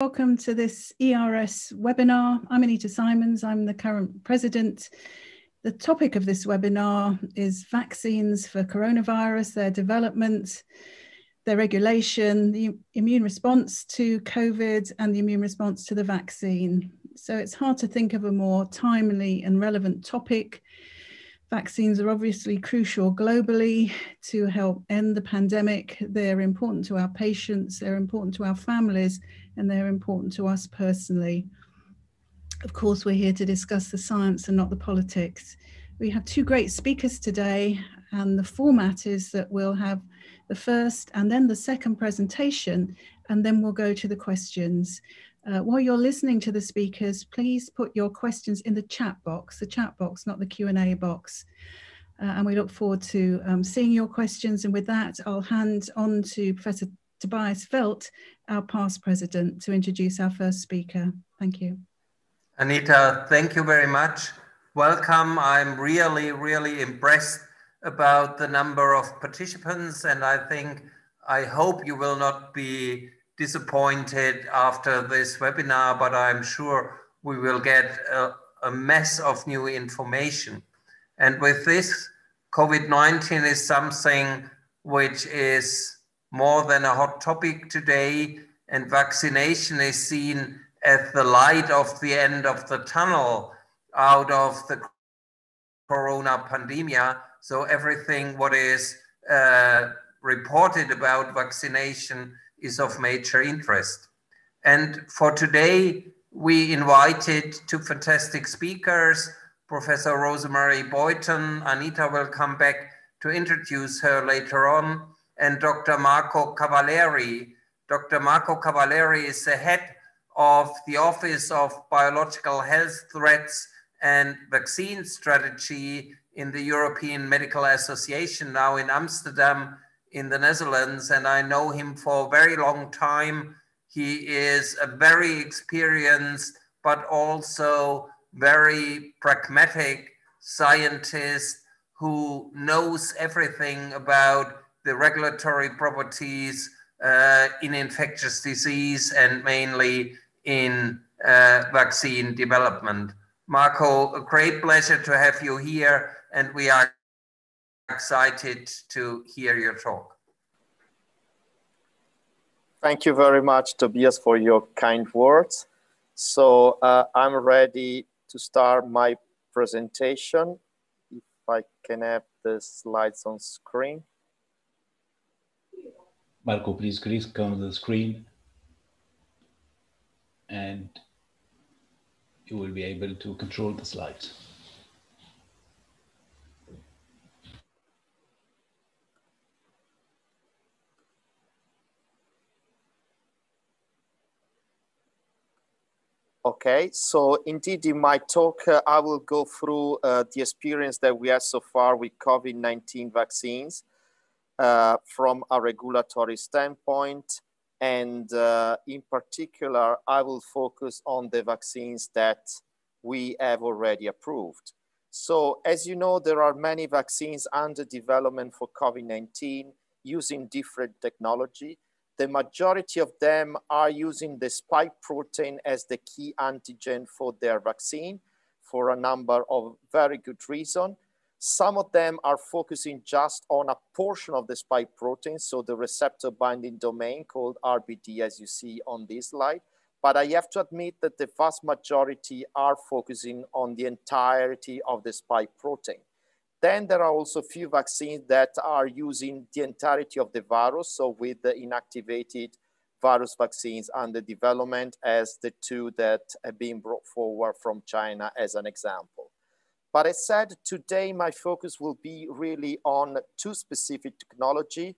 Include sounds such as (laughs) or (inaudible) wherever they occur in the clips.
Welcome to this ERS webinar. I'm Anita Simonds, I'm the current president. The topic of this webinar is vaccines for coronavirus, their development, their regulation, the immune response to COVID and the immune response to the vaccine. So it's hard to think of a more timely and relevant topic Vaccines are obviously crucial globally to help end the pandemic. They're important to our patients, they're important to our families, and they're important to us personally. Of course, we're here to discuss the science and not the politics. We have two great speakers today, and the format is that we'll have the first and then the second presentation, and then we'll go to the questions. Uh, while you're listening to the speakers, please put your questions in the chat box, the chat box, not the Q&A box. Uh, and we look forward to um, seeing your questions. And with that, I'll hand on to Professor Tobias Welte, our past president, to introduce our first speaker. Thank you. Anita, thank you very much. Welcome. I'm really, really impressed about the number of participants. And I think, I hope you will not be disappointed after this webinar, but I'm sure we will get a, a mess of new information. And with this, COVID-19 is something which is more than a hot topic today, and vaccination is seen as the light of the end of the tunnel out of the corona pandemia. So everything what is uh, reported about vaccination is of major interest. And for today, we invited two fantastic speakers, Professor Rosemary Boyton. Anita will come back to introduce her later on, and Dr. Marco Cavalieri. Dr. Marco Cavalieri is the head of the Office of Biological Health Threats and Vaccine Strategy in the European Medical Association, now in Amsterdam, in the Netherlands, and I know him for a very long time. He is a very experienced, but also very pragmatic scientist who knows everything about the regulatory properties uh, in infectious disease and mainly in uh, vaccine development. Marco, a great pleasure to have you here, and we are excited to hear your talk. Thank you very much, Tobias, for your kind words. So uh, I'm ready to start my presentation. If I can have the slides on screen. Marco, please come to the screen and you will be able to control the slides. Okay, so indeed in my talk, uh, I will go through uh, the experience that we have so far with COVID-19 vaccines from a regulatory standpoint. And uh, in particular, I will focus on the vaccines that we have already approved. So as you know, there are many vaccines under development for COVID-19 using different technology the majority of them are using the spike protein as the key antigen for their vaccine for a number of very good reasons. Some of them are focusing just on a portion of the spike protein, so the receptor binding domain called RBD, as you see on this slide. But I have to admit that the vast majority are focusing on the entirety of the spike protein. Then there are also few vaccines that are using the entirety of the virus. So with the inactivated virus vaccines under development as the two that have been brought forward from China as an example. But as said, today my focus will be really on two specific technology.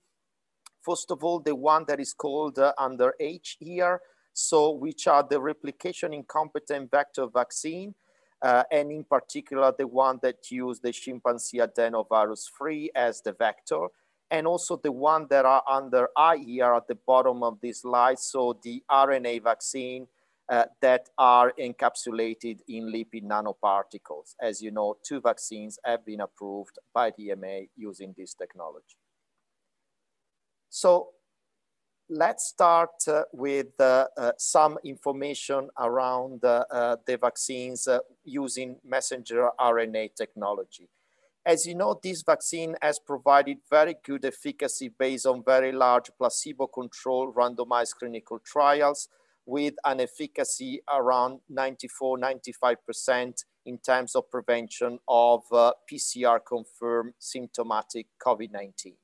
First of all, the one that is called uh, under H here, so which are the replication incompetent vector vaccine uh, and in particular the one that use the chimpanzee adenovirus 3 as the vector, and also the one that are under I here at the bottom of this slide, so the RNA vaccine uh, that are encapsulated in lipid nanoparticles. As you know, two vaccines have been approved by the EMA using this technology. So let's start uh, with uh, uh, some information around uh, the vaccines using messenger RNA technology. As you know, this vaccine has provided very good efficacy based on very large placebo-controlled randomized clinical trials with an efficacy around 94, 95% in terms of prevention of uh, PCR confirmed symptomatic COVID-19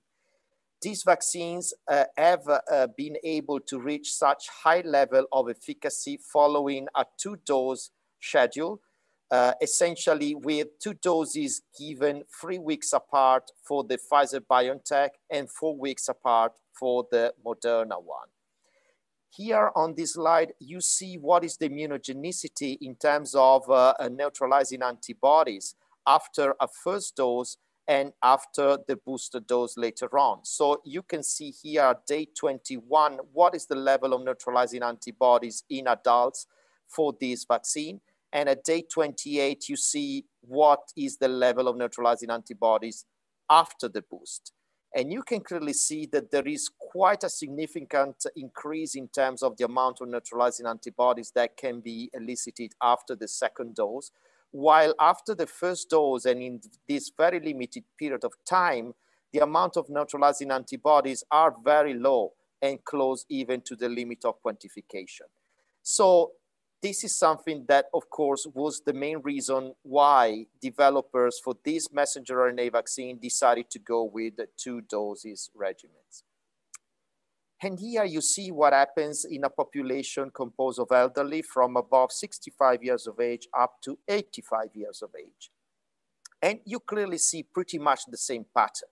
these vaccines uh, have uh, been able to reach such high level of efficacy following a two dose schedule, uh, essentially with two doses given three weeks apart for the Pfizer BioNTech and four weeks apart for the Moderna one. Here on this slide, you see what is the immunogenicity in terms of uh, neutralizing antibodies after a first dose and after the booster dose later on. So you can see here day 21, what is the level of neutralizing antibodies in adults for this vaccine. And at day 28, you see what is the level of neutralizing antibodies after the boost. And you can clearly see that there is quite a significant increase in terms of the amount of neutralizing antibodies that can be elicited after the second dose while after the first dose and in this very limited period of time, the amount of neutralizing antibodies are very low and close even to the limit of quantification. So this is something that, of course, was the main reason why developers for this messenger RNA vaccine decided to go with two doses regimens. And here you see what happens in a population composed of elderly from above 65 years of age up to 85 years of age. And you clearly see pretty much the same pattern.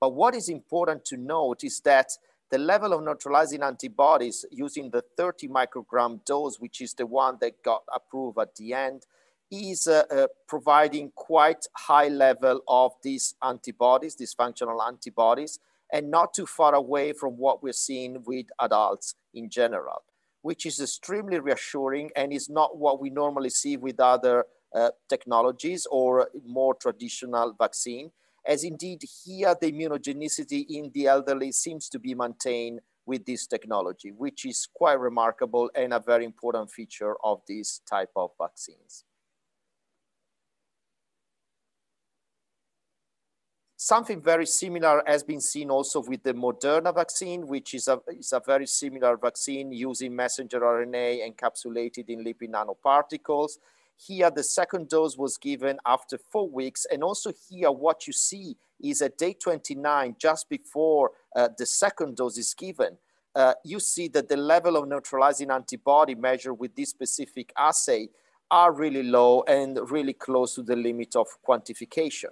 But what is important to note is that the level of neutralizing antibodies using the 30 microgram dose, which is the one that got approved at the end, is uh, uh, providing quite high level of these antibodies, these functional antibodies, and not too far away from what we're seeing with adults in general, which is extremely reassuring and is not what we normally see with other uh, technologies or more traditional vaccine, as indeed here the immunogenicity in the elderly seems to be maintained with this technology, which is quite remarkable and a very important feature of this type of vaccines. Something very similar has been seen also with the Moderna vaccine, which is a, is a very similar vaccine using messenger RNA encapsulated in lipid nanoparticles. Here, the second dose was given after four weeks. And also here, what you see is at day 29, just before uh, the second dose is given, uh, you see that the level of neutralizing antibody measured with this specific assay are really low and really close to the limit of quantification.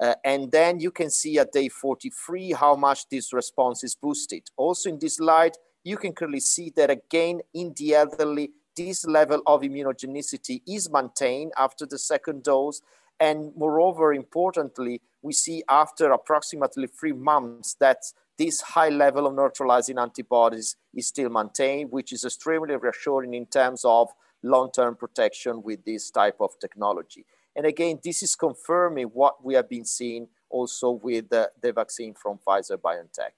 Uh, and then you can see at day 43 how much this response is boosted. Also in this slide, you can clearly see that again in the elderly, this level of immunogenicity is maintained after the second dose. And moreover, importantly, we see after approximately three months that this high level of neutralizing antibodies is still maintained, which is extremely reassuring in terms of long-term protection with this type of technology. And again, this is confirming what we have been seeing also with the, the vaccine from Pfizer BioNTech.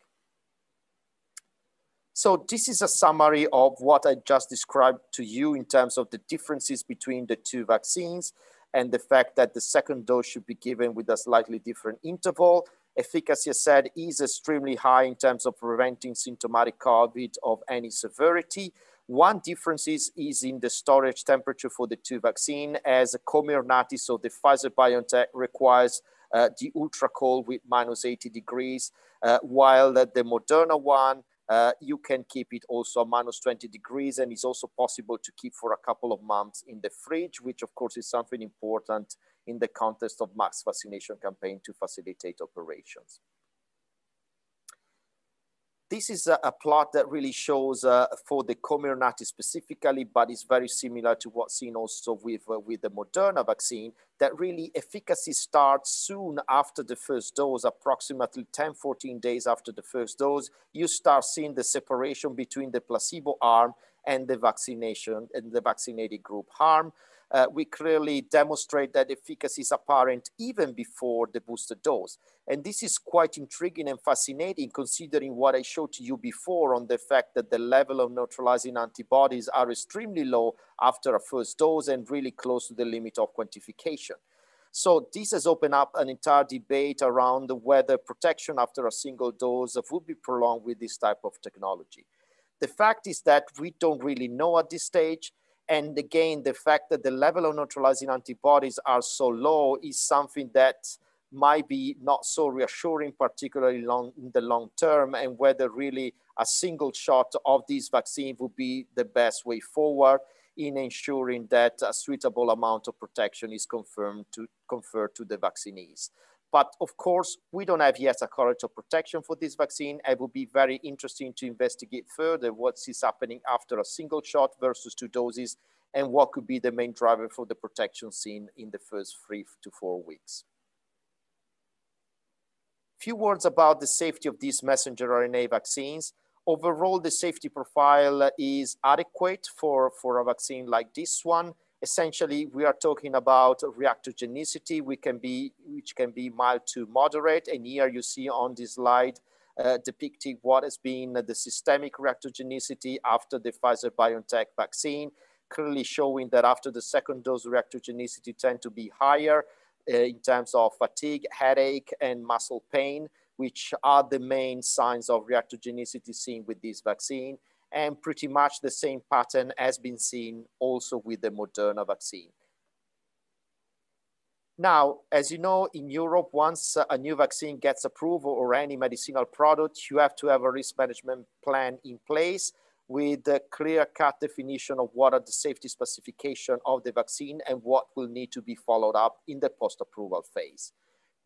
So this is a summary of what I just described to you in terms of the differences between the two vaccines and the fact that the second dose should be given with a slightly different interval. Efficacy, as said, is extremely high in terms of preventing symptomatic COVID of any severity. One difference is, is in the storage temperature for the two vaccine as a Comirnaty, so the Pfizer BioNTech requires uh, the ultra cold with minus 80 degrees, uh, while the Moderna one, uh, you can keep it also minus 20 degrees and it's also possible to keep for a couple of months in the fridge, which of course is something important in the context of mass vaccination campaign to facilitate operations. This is a, a plot that really shows uh, for the Comirnaty specifically, but it's very similar to what's seen also with, uh, with the Moderna vaccine, that really efficacy starts soon after the first dose, approximately 10, 14 days after the first dose. You start seeing the separation between the placebo arm and the vaccination and the vaccinated group harm. Uh, we clearly demonstrate that efficacy is apparent even before the booster dose. And this is quite intriguing and fascinating considering what I showed to you before on the fact that the level of neutralizing antibodies are extremely low after a first dose and really close to the limit of quantification. So this has opened up an entire debate around whether protection after a single dose would be prolonged with this type of technology. The fact is that we don't really know at this stage. And again, the fact that the level of neutralizing antibodies are so low is something that might be not so reassuring, particularly long, in the long term, and whether really a single shot of this vaccine would be the best way forward in ensuring that a suitable amount of protection is confirmed to conferred to the vaccinees. But of course, we don't have yet a correlate of protection for this vaccine. It would be very interesting to investigate further what is happening after a single shot versus two doses and what could be the main driver for the protection seen in the first three to four weeks. Few words about the safety of these messenger RNA vaccines. Overall, the safety profile is adequate for, for a vaccine like this one. Essentially, we are talking about reactogenicity, we can be, which can be mild to moderate. And here you see on this slide uh, depicting what has been the systemic reactogenicity after the Pfizer BioNTech vaccine, clearly showing that after the second dose, reactogenicity tend to be higher uh, in terms of fatigue, headache, and muscle pain which are the main signs of reactogenicity seen with this vaccine. And pretty much the same pattern has been seen also with the Moderna vaccine. Now, as you know, in Europe, once a new vaccine gets approved or any medicinal product, you have to have a risk management plan in place with a clear cut definition of what are the safety specification of the vaccine and what will need to be followed up in the post-approval phase.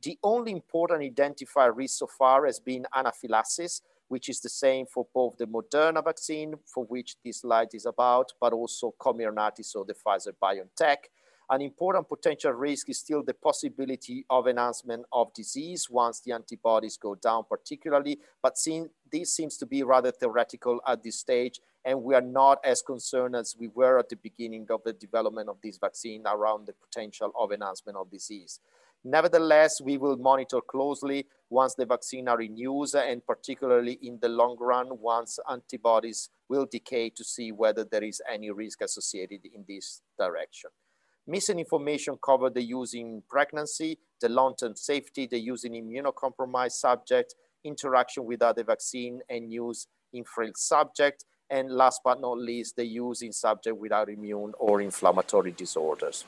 The only important identified risk so far has been anaphylaxis, which is the same for both the Moderna vaccine, for which this slide is about, but also Comirnaty, so the Pfizer BioNTech. An important potential risk is still the possibility of enhancement of disease once the antibodies go down particularly, but this seems to be rather theoretical at this stage, and we are not as concerned as we were at the beginning of the development of this vaccine around the potential of enhancement of disease. Nevertheless, we will monitor closely once the vaccine are in use and particularly in the long run once antibodies will decay to see whether there is any risk associated in this direction. Missing information cover the use in pregnancy, the long-term safety, the use in immunocompromised subject, interaction with other vaccine and use in frail subject, and last but not least, the use in subject without immune or inflammatory disorders.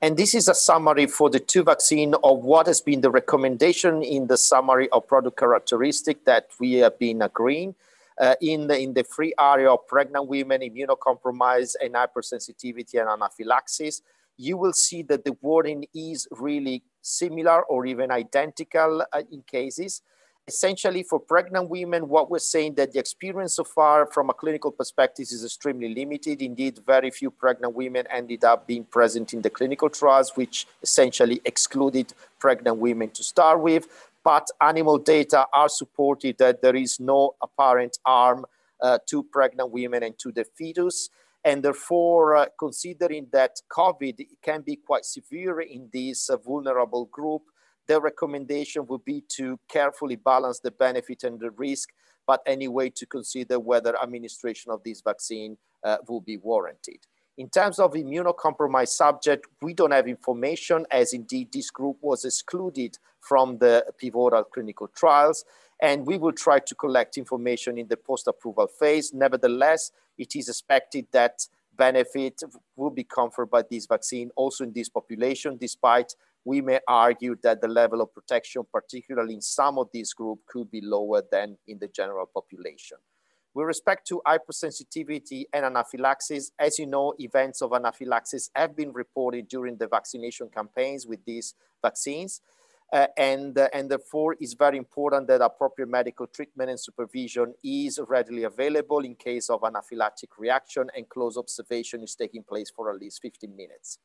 And this is a summary for the two vaccine of what has been the recommendation in the summary of product characteristic that we have been agreeing. Uh, in, the, in the free area of pregnant women, immunocompromised and hypersensitivity and anaphylaxis, you will see that the wording is really similar or even identical uh, in cases essentially for pregnant women, what we're saying that the experience so far from a clinical perspective is extremely limited. Indeed, very few pregnant women ended up being present in the clinical trials, which essentially excluded pregnant women to start with. But animal data are supported that there is no apparent harm uh, to pregnant women and to the fetus. And therefore, uh, considering that COVID can be quite severe in this uh, vulnerable group, their recommendation would be to carefully balance the benefit and the risk, but anyway to consider whether administration of this vaccine uh, will be warranted. In terms of immunocompromised subject, we don't have information as indeed this group was excluded from the pivotal clinical trials. And we will try to collect information in the post-approval phase. Nevertheless, it is expected that benefit will be conferred by this vaccine also in this population, despite we may argue that the level of protection, particularly in some of these groups, could be lower than in the general population. With respect to hypersensitivity and anaphylaxis, as you know, events of anaphylaxis have been reported during the vaccination campaigns with these vaccines. Uh, and, uh, and therefore it's very important that appropriate medical treatment and supervision is readily available in case of anaphylactic reaction and close observation is taking place for at least 15 minutes.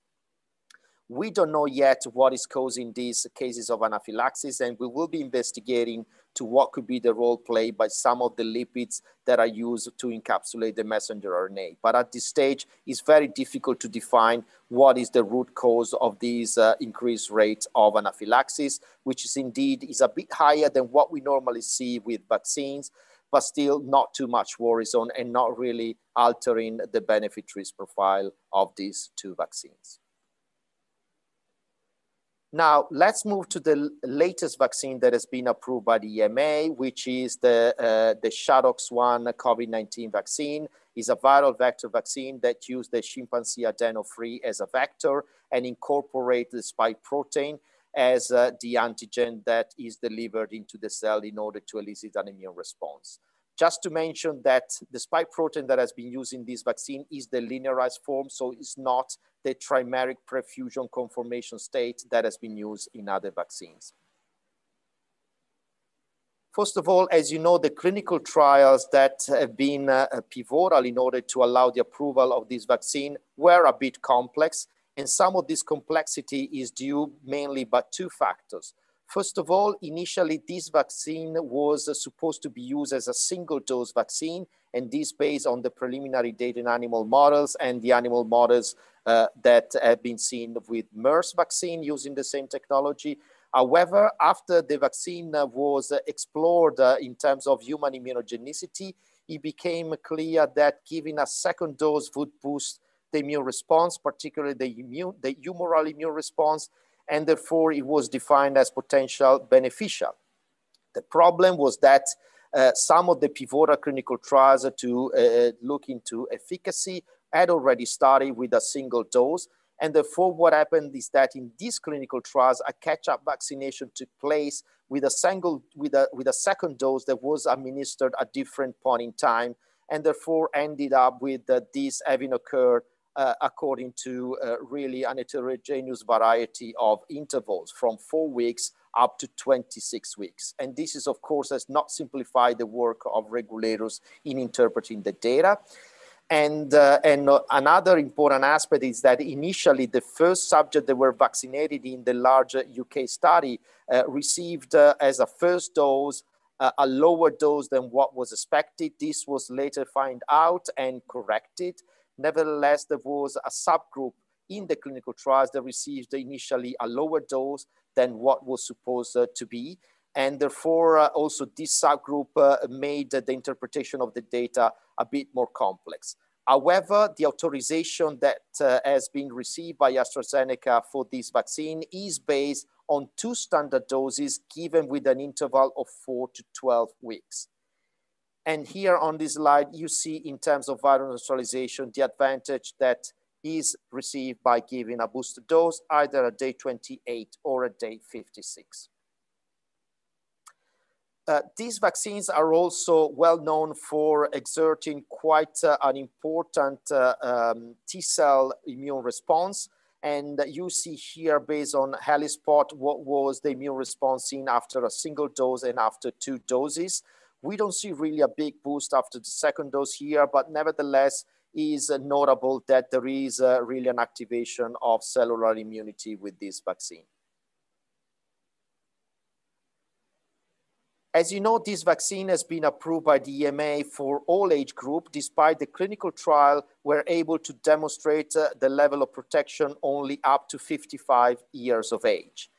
We don't know yet what is causing these cases of anaphylaxis, and we will be investigating to what could be the role played by some of the lipids that are used to encapsulate the messenger RNA. But at this stage, it's very difficult to define what is the root cause of these uh, increased rates of anaphylaxis, which is indeed is a bit higher than what we normally see with vaccines, but still not too much worrisome and not really altering the benefit risk profile of these two vaccines. Now, let's move to the latest vaccine that has been approved by the EMA, which is the, uh, the ChAdOx1 COVID-19 vaccine. It's a viral vector vaccine that uses the chimpanzee adeno-3 as a vector and incorporate the spike protein as uh, the antigen that is delivered into the cell in order to elicit an immune response. Just to mention that the spike protein that has been used in this vaccine is the linearized form, so it's not the trimeric prefusion conformation state that has been used in other vaccines. First of all, as you know, the clinical trials that have been uh, pivotal in order to allow the approval of this vaccine were a bit complex. And some of this complexity is due mainly by two factors. First of all, initially this vaccine was supposed to be used as a single dose vaccine, and this based on the preliminary data in animal models and the animal models uh, that have been seen with MERS vaccine using the same technology. However, after the vaccine uh, was explored uh, in terms of human immunogenicity, it became clear that giving a second dose would boost the immune response, particularly the, immune, the humoral immune response, and therefore it was defined as potential beneficial. The problem was that uh, some of the pivotal clinical trials to uh, look into efficacy had already started with a single dose. And therefore, what happened is that in these clinical trials, a catch-up vaccination took place with a single, with a, with a second dose that was administered at different point in time, and therefore ended up with uh, this having occurred uh, according to uh, really an heterogeneous variety of intervals from four weeks up to 26 weeks. And this is, of course, has not simplified the work of regulators in interpreting the data. And, uh, and uh, another important aspect is that initially the first subject that were vaccinated in the larger UK study uh, received uh, as a first dose a lower dose than what was expected. This was later found out and corrected. Nevertheless, there was a subgroup in the clinical trials that received initially a lower dose than what was supposed uh, to be. And therefore, uh, also this subgroup uh, made the interpretation of the data a bit more complex. However, the authorization that uh, has been received by AstraZeneca for this vaccine is based on two standard doses given with an interval of four to 12 weeks. And here on this slide, you see in terms of viral neutralization, the advantage that is received by giving a booster dose either at day 28 or at day 56. Uh, these vaccines are also well known for exerting quite uh, an important uh, um, T cell immune response. And you see here, based on ELISpot, what was the immune response seen after a single dose and after two doses. We don't see really a big boost after the second dose here, but nevertheless, is notable that there is uh, really an activation of cellular immunity with this vaccine. As you know, this vaccine has been approved by the EMA for all age group, despite the clinical trial were able to demonstrate uh, the level of protection only up to 55 years of age.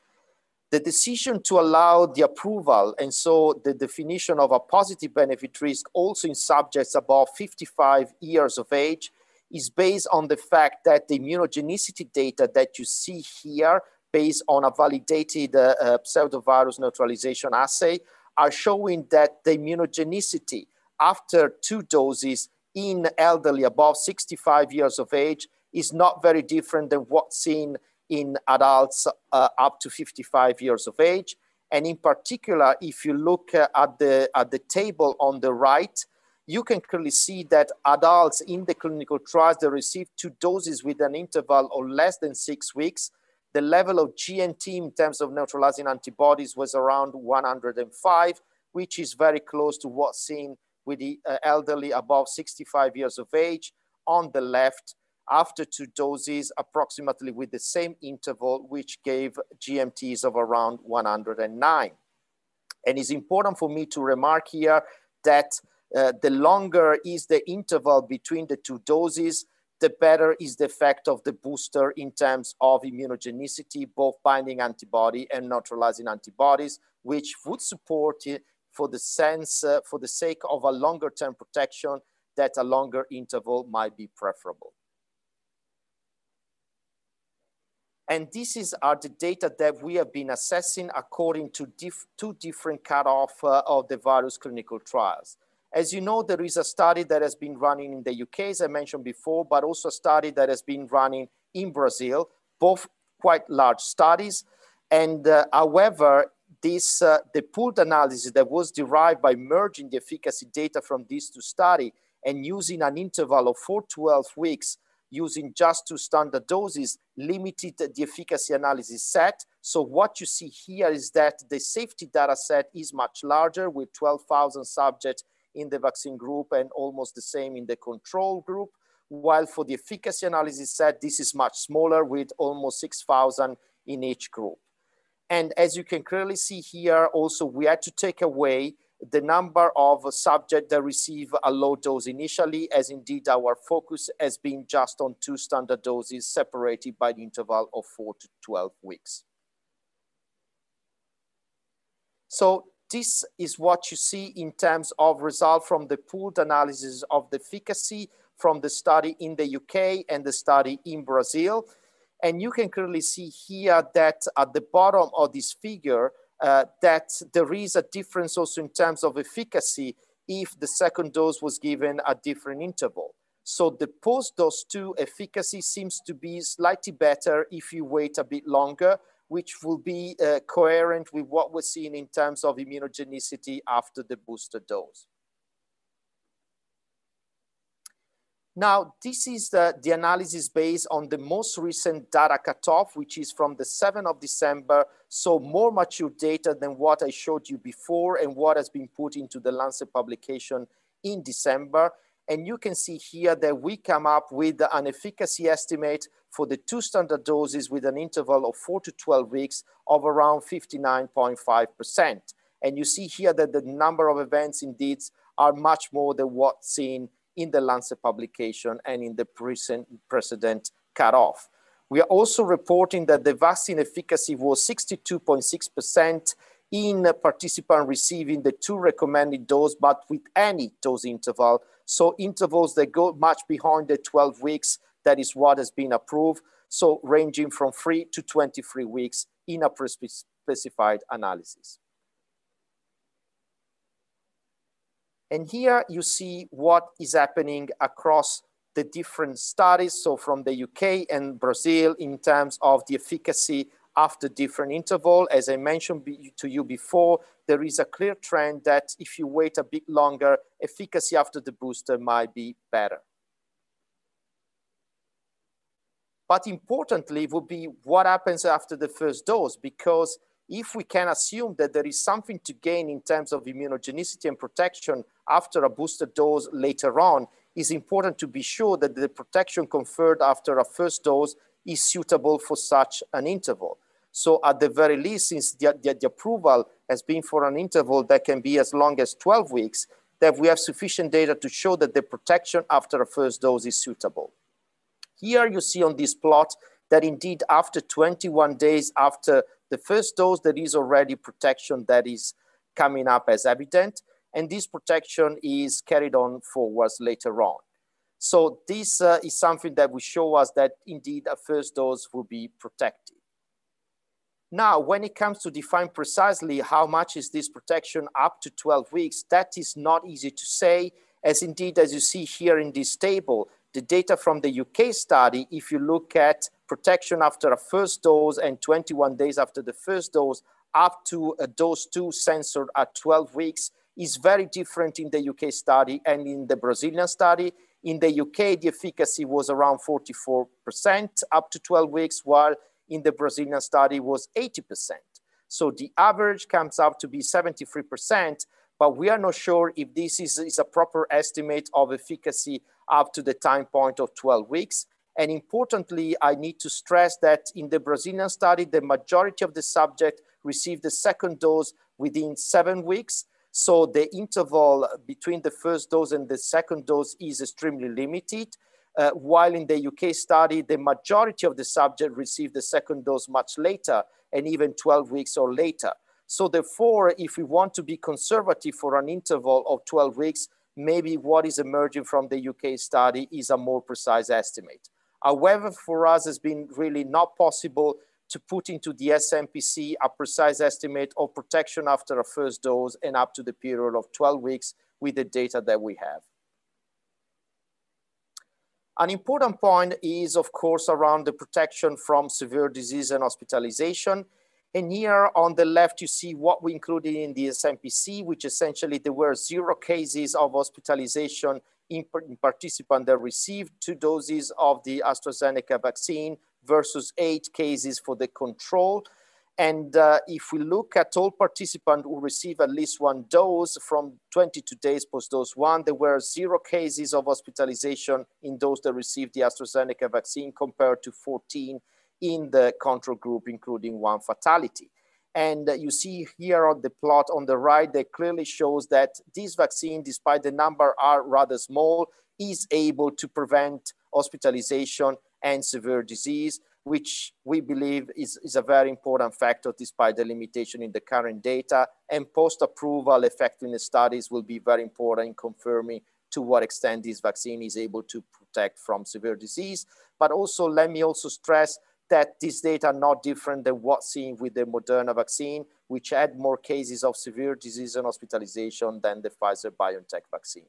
The decision to allow the approval and so the definition of a positive benefit risk also in subjects above 55 years of age is based on the fact that the immunogenicity data that you see here based on a validated uh, uh, pseudovirus neutralization assay are showing that the immunogenicity after two doses in elderly above 65 years of age is not very different than what's seen in adults uh, up to 55 years of age. And in particular, if you look uh, at, the, at the table on the right, you can clearly see that adults in the clinical trials that received two doses with an interval of less than six weeks, the level of GMT in terms of neutralizing antibodies was around 105, which is very close to what's seen with the uh, elderly above 65 years of age on the left after two doses, approximately with the same interval, which gave GMTs of around 109. And it's important for me to remark here that uh, the longer is the interval between the two doses, the better is the effect of the booster in terms of immunogenicity, both binding antibody and neutralizing antibodies, which would support it for the sense, uh, for the sake of a longer term protection, that a longer interval might be preferable. And this is are the data that we have been assessing according to diff two different cutoff uh, of the various clinical trials. As you know, there is a study that has been running in the UK, as I mentioned before, but also a study that has been running in Brazil, both quite large studies. And uh, however, this, uh, the pooled analysis that was derived by merging the efficacy data from these two studies and using an interval of 4 to 12 weeks using just two standard doses limited the efficacy analysis set. So what you see here is that the safety data set is much larger with 12,000 subjects in the vaccine group and almost the same in the control group. While for the efficacy analysis set, this is much smaller with almost 6,000 in each group. And as you can clearly see here, also we had to take away the number of subjects that receive a low dose initially, as indeed our focus has been just on two standard doses separated by the interval of four to 12 weeks. So this is what you see in terms of result from the pooled analysis of the efficacy from the study in the UK and the study in Brazil. And you can clearly see here that at the bottom of this figure, uh, that there is a difference also in terms of efficacy if the second dose was given at different interval. So the post-dose two efficacy seems to be slightly better if you wait a bit longer, which will be uh, coherent with what we're seeing in terms of immunogenicity after the booster dose. Now, this is the, the analysis based on the most recent data cutoff, which is from the 7th of December. So more mature data than what I showed you before and what has been put into the Lancet publication in December. And you can see here that we come up with an efficacy estimate for the two standard doses with an interval of four to 12 weeks of around 59.5%. And you see here that the number of events indeed are much more than what's seen in the Lancet publication and in the present precedent cutoff. We are also reporting that the vaccine efficacy was 62.6% in participants receiving the two recommended dose, but with any dose interval. So intervals that go much behind the 12 weeks, that is what has been approved. So ranging from three to 23 weeks in a pre-specified analysis. And here you see what is happening across the different studies. So from the UK and Brazil in terms of the efficacy after different interval. As I mentioned to you before, there is a clear trend that if you wait a bit longer, efficacy after the booster might be better. But importantly would be what happens after the first dose, because if we can assume that there is something to gain in terms of immunogenicity and protection after a booster dose later on, it's important to be sure that the protection conferred after a first dose is suitable for such an interval. So at the very least, since the, the, the, approval has been for an interval that can be as long as 12 weeks, that we have sufficient data to show that the protection after a first dose is suitable. Here you see on this plot that indeed after 21 days after the first dose, there is already protection that is coming up as evident, and this protection is carried on forwards later on. So this uh, is something that will show us that indeed a first dose will be protected. Now, when it comes to define precisely how much is this protection up to 12 weeks, that is not easy to say, as indeed, as you see here in this table, the data from the UK study, if you look at protection after a first dose and 21 days after the first dose, up to a dose two censored at 12 weeks, is very different in the UK study and in the Brazilian study. In the UK, the efficacy was around 44% up to 12 weeks, while in the Brazilian study was 80%. So the average comes out to be 73%, but we are not sure if this is, is a proper estimate of efficacy up to the time point of 12 weeks. And importantly, I need to stress that in the Brazilian study, the majority of the subject received the second dose within seven weeks. So the interval between the first dose and the second dose is extremely limited. Uh, while in the UK study, the majority of the subject received the second dose much later and even 12 weeks or later. So therefore, if we want to be conservative for an interval of 12 weeks, maybe what is emerging from the UK study is a more precise estimate. However, for us, it's been really not possible to put into the SMPC a precise estimate of protection after a first dose and up to the period of 12 weeks with the data that we have. An important point is, of course, around the protection from severe disease and hospitalization. And here on the left, you see what we included in the SMPC, which essentially there were zero cases of hospitalization participants that received two doses of the AstraZeneca vaccine versus eight cases for the control. And uh, if we look at all participants who receive at least one dose from 22 days post-dose one, there were zero cases of hospitalization in those that received the AstraZeneca vaccine compared to 14 in the control group, including one fatality. And uh, you see here on the plot on the right that clearly shows that this vaccine, despite the number are rather small, is able to prevent hospitalization and severe disease, which we believe is, is a very important factor despite the limitation in the current data. And post-approval effectiveness studies will be very important in confirming to what extent this vaccine is able to protect from severe disease. But also, let me also stress that these data are not different than what's seen with the Moderna vaccine, which had more cases of severe disease and hospitalization than the Pfizer BioNTech vaccine.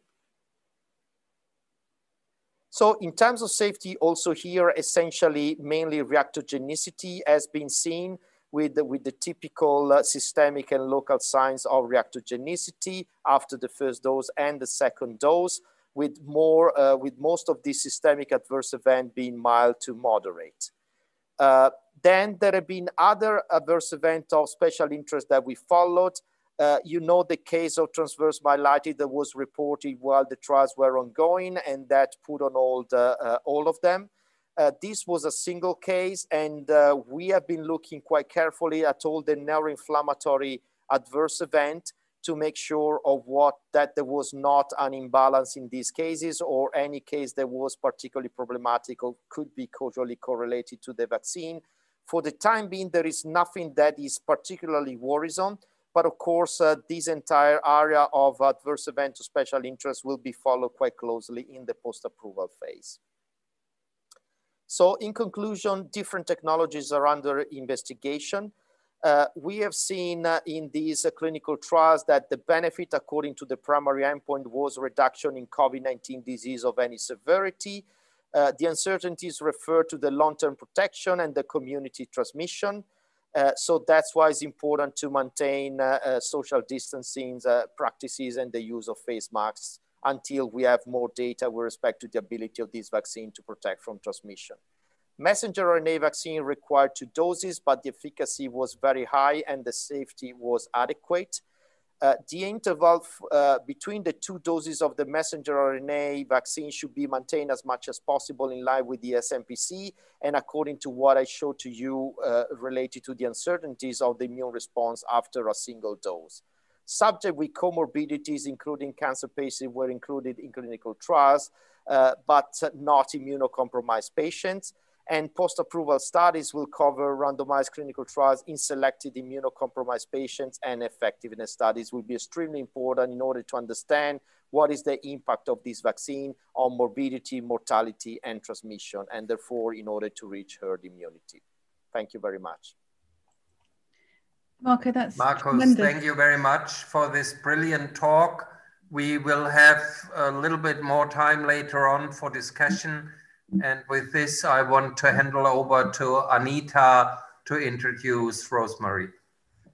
So in terms of safety, also here, essentially, mainly reactogenicity has been seen with the, with the typical uh, systemic and local signs of reactogenicity after the first dose and the second dose, with more, uh, with most of these systemic adverse events being mild to moderate. Uh, then there have been other adverse events of special interest that we followed. Uh, you know the case of transverse myelitis that was reported while the trials were ongoing and that put on hold uh, uh, all of them. Uh, this was a single case and we have been looking quite carefully at all the neuroinflammatory adverse event to make sure of what that there was not an imbalance in these cases or any case that was particularly problematic or could be causally correlated to the vaccine. For the time being, there is nothing that is particularly worrisome, but of course, uh, this entire area of adverse event of special interest will be followed quite closely in the post-approval phase. So in conclusion, different technologies are under investigation. Uh, we have seen uh, in these uh, clinical trials that the benefit according to the primary endpoint was reduction in COVID-19 disease of any severity. Uh, the uncertainties refer to the long-term protection and the community transmission. Uh, so that's why it's important to maintain uh, social distancing practices and the use of face masks until we have more data with respect to the ability of this vaccine to protect from transmission. Messenger RNA vaccine required two doses, but the efficacy was very high and the safety was adequate. Uh, the interval uh, between the two doses of the messenger RNA vaccine should be maintained as much as possible in line with the SMPC and according to what I showed to you uh, related to the uncertainties of the immune response after a single dose. Subject with comorbidities, including cancer patients, were included in clinical trials, uh, but not immunocompromised patients and post-approval studies will cover randomized clinical trials in selected immunocompromised patients and effectiveness studies will be extremely important in order to understand what is the impact of this vaccine on morbidity, mortality, and transmission, and therefore in order to reach herd immunity. Thank you very much. Marco, that's Marcos, tremendous. thank you very much for this brilliant talk. We will have a little bit more time later on for discussion. And with this, I want to handle over to Anita to introduce Rosemary.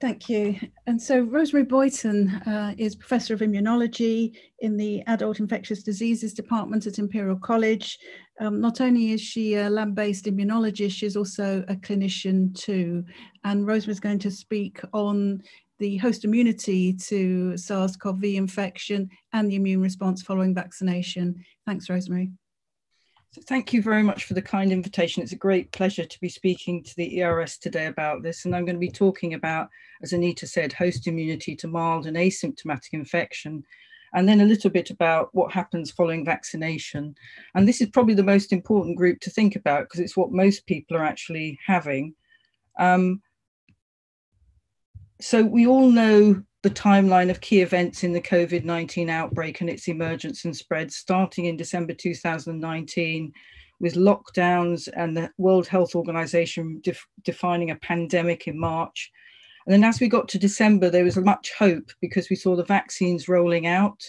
Thank you. And so Rosemary Boyton uh, is Professor of Immunology in the Adult Infectious Diseases Department at Imperial College. Um, not only is she a lab-based immunologist, she's also a clinician too. And Rosemary is going to speak on the host immunity to SARS-CoV infection and the immune response following vaccination. Thanks, Rosemary. So thank you very much for the kind invitation. It's a great pleasure to be speaking to the ERS today about this. And I'm going to be talking about, as Anita said, host immunity to mild and asymptomatic infection, and then a little bit about what happens following vaccination. And this is probably the most important group to think about because it's what most people are actually having. Um, so we all know the timeline of key events in the COVID 19 outbreak and its emergence and spread, starting in December 2019 with lockdowns and the World Health Organization def- defining a pandemic in March. And then as we got to December, there was much hope because we saw the vaccines rolling out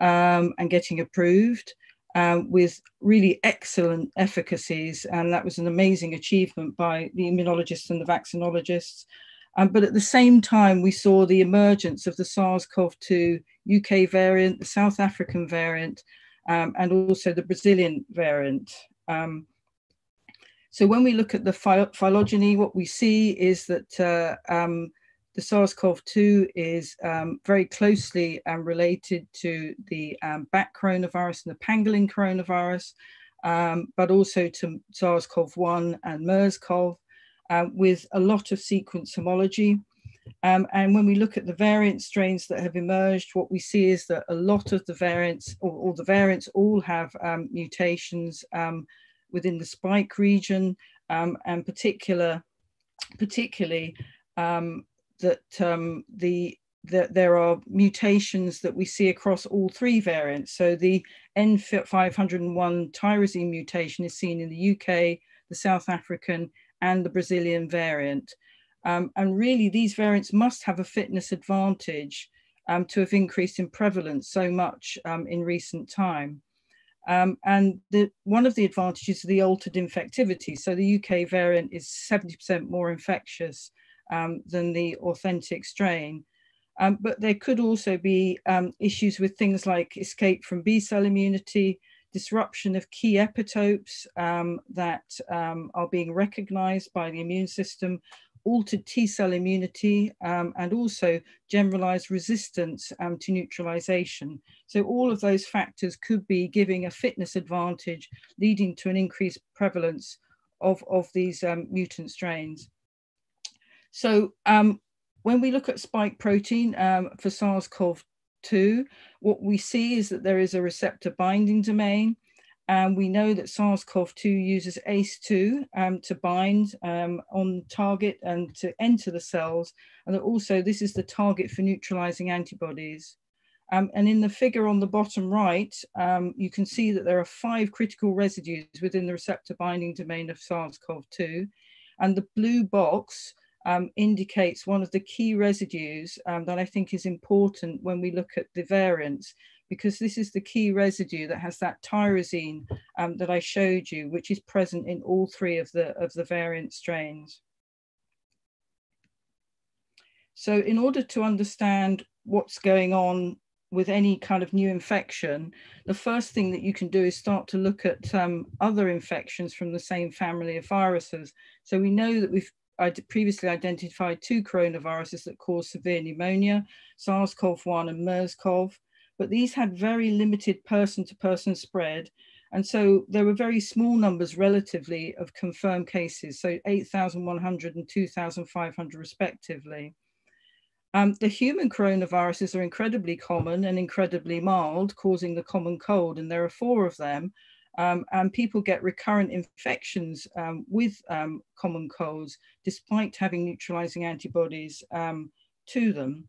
um, and getting approved. Um, with really excellent efficacies. And that was an amazing achievement by the immunologists and the vaccinologists. Um, but at the same time, we saw the emergence of the SARS CoV 2 UK variant, the South African variant, um, and also the Brazilian variant. Um, so when we look at the phy phylogeny, what we see is that uh, um, the SARS-CoV-2 is um, very closely um, related to the bat coronavirus and the pangolin coronavirus, but also to SARS-CoV-1 and MERS-CoV uh, with a lot of sequence homology. Um, and when we look at the variant strains that have emerged, what we see is that a lot of the variants, or, or the variants, all have um, mutations um, within the spike region, um, and particular, particularly um, that um, the that there are mutations that we see across all three variants. So the N501 tyrosine mutation is seen in the UK, the South African, and the Brazilian variant. Um, and really, these variants must have a fitness advantage um, to have increased in prevalence so much um, in recent time. Um, and the, one of the advantages is the altered infectivity. So the UK variant is 70% more infectious um, than the authentic strain. Um, but there could also be issues with things like escape from B cell immunity, disruption of key epitopes um, that um, are being recognized by the immune system, altered T cell immunity, um, and also generalized resistance um, to neutralization. So, all of those factors could be giving a fitness advantage, leading to an increased prevalence of, of these um, mutant strains. So, um, when we look at spike protein for SARS CoV 2, what we see is that there is a receptor binding domain. And we know that SARS-CoV-2 uses ACE2 um, to bind um, on target and to enter the cells. And that also this is the target for neutralizing antibodies. Um, and in the figure on the bottom right, um, you can see that there are five critical residues within the receptor binding domain of SARS-CoV-2. And the blue box um, indicates one of the key residues um, that I think is important when we look at the variants, because this is the key residue that has that tyrosine um, that I showed you, which is present in all three of the, of the variant strains. So in order to understand what's going on with any kind of new infection, the first thing that you can do is start to look at um, other infections from the same family of viruses. So we know that we've I previously identified two coronaviruses that cause severe pneumonia, SARS-CoV-1 and MERS-CoV, but these had very limited person-to-person spread. And so there were very small numbers relatively of confirmed cases, so 8,100 and 2,500 respectively. Um, the human coronaviruses are incredibly common and incredibly mild, causing the common cold, and there are four of them. Um, and people get recurrent infections um, with um, common colds despite having neutralizing antibodies um, to them.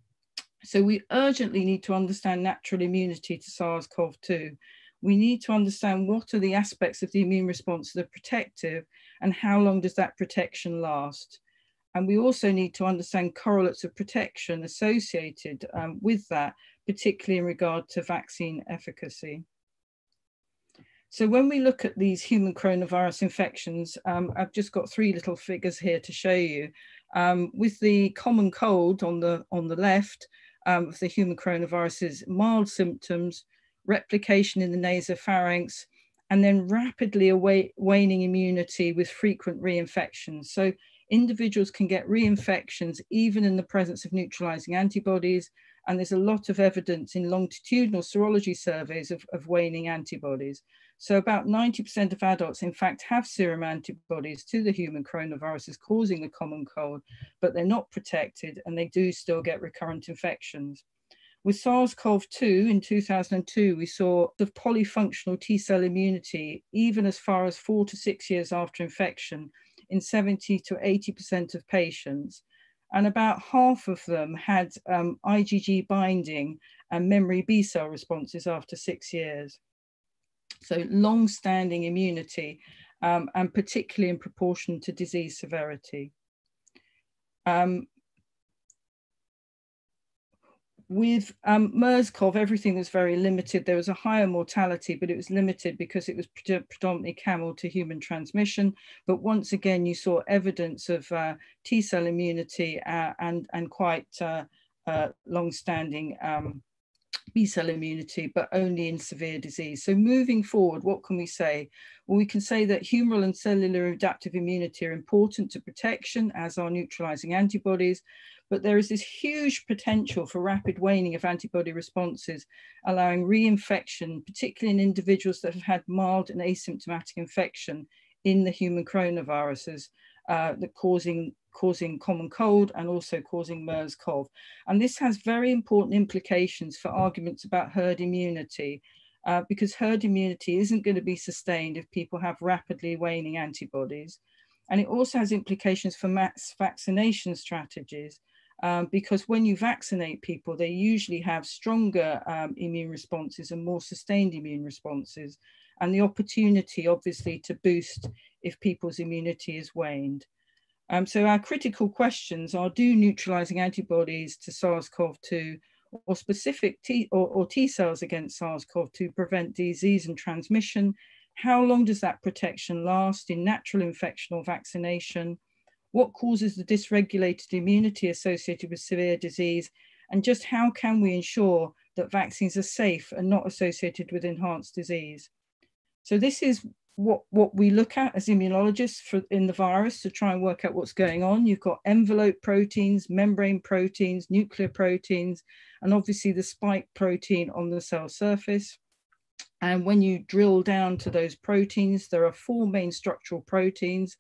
So we urgently need to understand natural immunity to SARS-CoV-2. We need to understand what are the aspects of the immune response that are protective and how long does that protection last? And we also need to understand correlates of protection associated um, with that, particularly in regard to vaccine efficacy. So when we look at these human coronavirus infections, um, I've just got three little figures here to show you. Um, with the common cold on the, on the left um, of the human coronaviruses, mild symptoms, replication in the nasopharynx, and then rapidly away, waning immunity with frequent reinfections. So individuals can get reinfections even in the presence of neutralizing antibodies. And there's a lot of evidence in longitudinal serology surveys of, of waning antibodies. So about 90% of adults, in fact, have serum antibodies to the human coronaviruses causing the common cold, but they're not protected and they do still get recurrent infections. With SARS-CoV-2 in 2002, we saw the polyfunctional T cell immunity, even as far as four to six years after infection in 70 to 80% of patients. And about half of them had um, IgG binding and memory B cell responses after six years. So long-standing immunity, um, and particularly in proportion to disease severity. Um, with um, MERS-CoV, everything was very limited. There was a higher mortality, but it was limited because it was pre predominantly camel to human transmission. But once again, you saw evidence of uh, T cell immunity uh, and, and quite uh, uh, long-standing um, B cell immunity, but only in severe disease. So moving forward, what can we say? Well, we can say that humoral and cellular adaptive immunity are important to protection, as are neutralizing antibodies, but there is this huge potential for rapid waning of antibody responses, allowing reinfection, particularly in individuals that have had mild and asymptomatic infection in the human coronaviruses uh, that causing causing common cold and also causing MERS-CoV. And this has very important implications for arguments about herd immunity, uh, because herd immunity isn't going to be sustained if people have rapidly waning antibodies. And it also has implications for mass vaccination strategies um, because when you vaccinate people, they usually have stronger um, immune responses and more sustained immune responses, and the opportunity, obviously, to boost if people's immunity is waned. Um, so our critical questions are, do neutralizing antibodies to SARS-CoV-2 or specific T or, or T cells against SARS-CoV-2 prevent disease and transmission? How long does that protection last in natural infection or vaccination? what causes the dysregulated immunity associated with severe disease, and just how can we ensure that vaccines are safe and not associated with enhanced disease. So this is what, what we look at as immunologists for, in the virus to try and work out what's going on. You've got envelope proteins, membrane proteins, nuclear proteins, and obviously the spike protein on the cell surface. And when you drill down to those proteins, there are four main structural proteins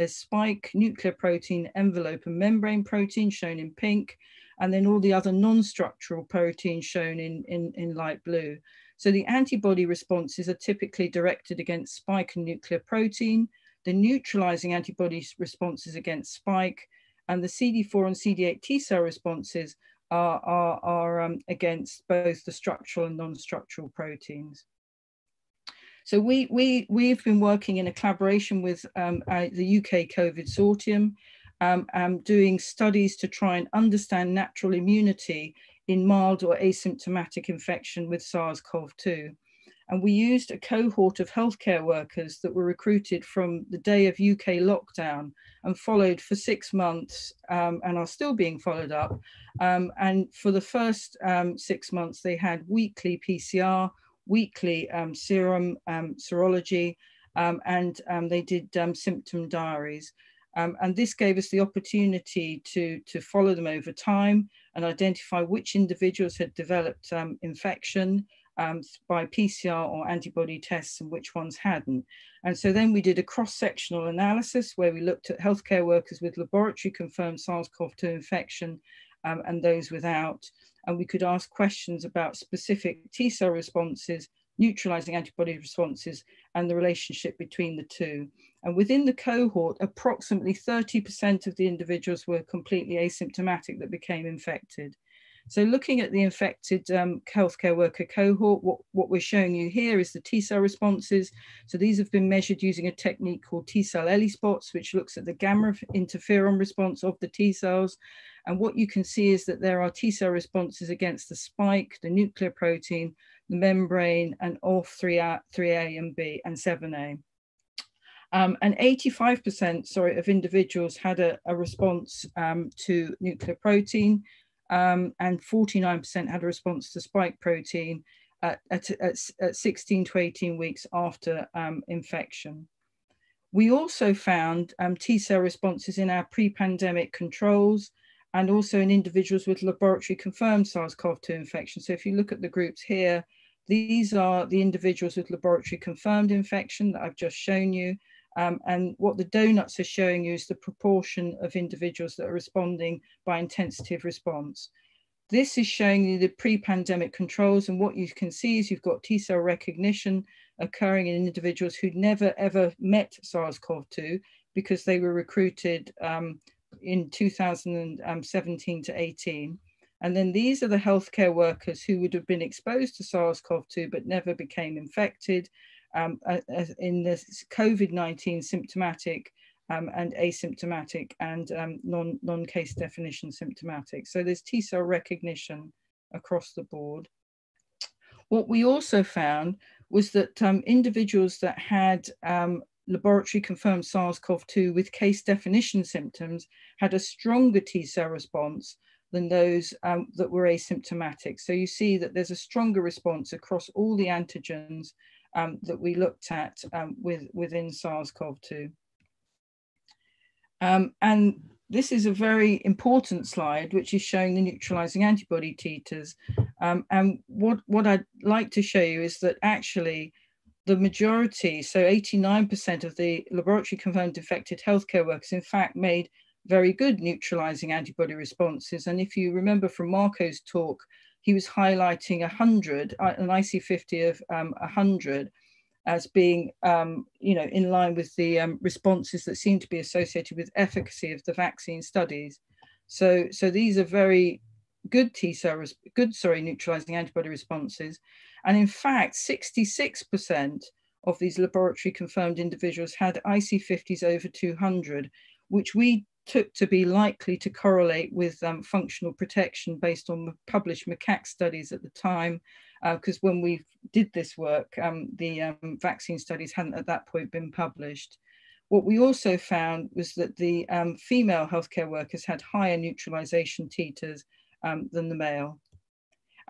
there's spike, nuclear protein, envelope, and membrane protein shown in pink, and then all the other non-structural proteins shown in, in, in light blue. So the antibody responses are typically directed against spike and nuclear protein, the neutralizing antibody responses against spike, and the CD4 and CD8 T cell responses are, are, are um, against both the structural and non-structural proteins. So we, we, we've been working in a collaboration with um, uh, the UK COVID Consortium, um, um, doing studies to try and understand natural immunity in mild or asymptomatic infection with SARS-CoV-2. And we used a cohort of healthcare workers that were recruited from the day of UK lockdown and followed for six months um, and are still being followed up. Um, and for the first um, six months, they had weekly PCR weekly um, serum um, serology, um, and they did symptom diaries. And this gave us the opportunity to, to follow them over time and identify which individuals had developed infection, um, by PCR or antibody tests and which ones hadn't. And so then we did a cross-sectional analysis where we looked at healthcare workers with laboratory confirmed SARS-CoV-2 infection um, and those without and we could ask questions about specific T cell responses, neutralizing antibody responses, and the relationship between the two. And within the cohort, approximately 30% of the individuals were completely asymptomatic that became infected. So looking at the infected um, healthcare worker cohort, what, what we're showing you here is the T cell responses. So these have been measured using a technique called T cell ELISpots, which looks at the gamma interferon response of the T cells. And what you can see is that there are T cell responses against the spike, the nuclear protein, the membrane, and all 3A, 3A and B and 7A. Um, and 85% sorry, of individuals had a, a response um, to nuclear protein, um, and 49% had a response to spike protein at, at, at, at 16 to 18 weeks after um, infection. We also found um, T cell responses in our pre-pandemic controls and also in individuals with laboratory confirmed SARS-CoV-2 infection. So if you look at the groups here, These are the individuals with laboratory confirmed infection that I've just shown you. Um, and what the donuts are showing you is the proportion of individuals that are responding by intensity of response. This is showing you the pre-pandemic controls and what you can see is you've got T cell recognition occurring in individuals who'd never ever met SARS-CoV-2 because they were recruited um, in 2017 to 18. And then these are the healthcare workers who would have been exposed to SARS-CoV-2 but never became infected um, in the COVID-19 symptomatic um, and asymptomatic and um, non, non-case definition symptomatic. So there's T cell recognition across the board. What we also found was that um, individuals that had um, laboratory confirmed SARS-CoV-2 with case definition symptoms had a stronger T cell response than those um, that were asymptomatic. So you see that there's a stronger response across all the antigens um, that we looked at um, with, within SARS-CoV-2. Um, and this is a very important slide, which is showing the neutralizing antibody titers. Um, and what, what I'd like to show you is that actually the majority, so 89% of the laboratory confirmed infected healthcare workers, in fact, made very good neutralizing antibody responses. And if you remember from Marco's talk, he was highlighting 100, uh, an IC50 of um, 100 as being, um, you know, in line with the um, responses that seem to be associated with efficacy of the vaccine studies. So, so these are very good T cell, good, sorry, neutralizing antibody responses. And in fact, 66% of these laboratory confirmed individuals had IC50s over 200, which we took to be likely to correlate with um, functional protection based on published macaque studies at the time, because uh, when we did this work, um, the um, vaccine studies hadn't at that point been published. What we also found was that the um, female healthcare workers had higher neutralization titers um, than the male.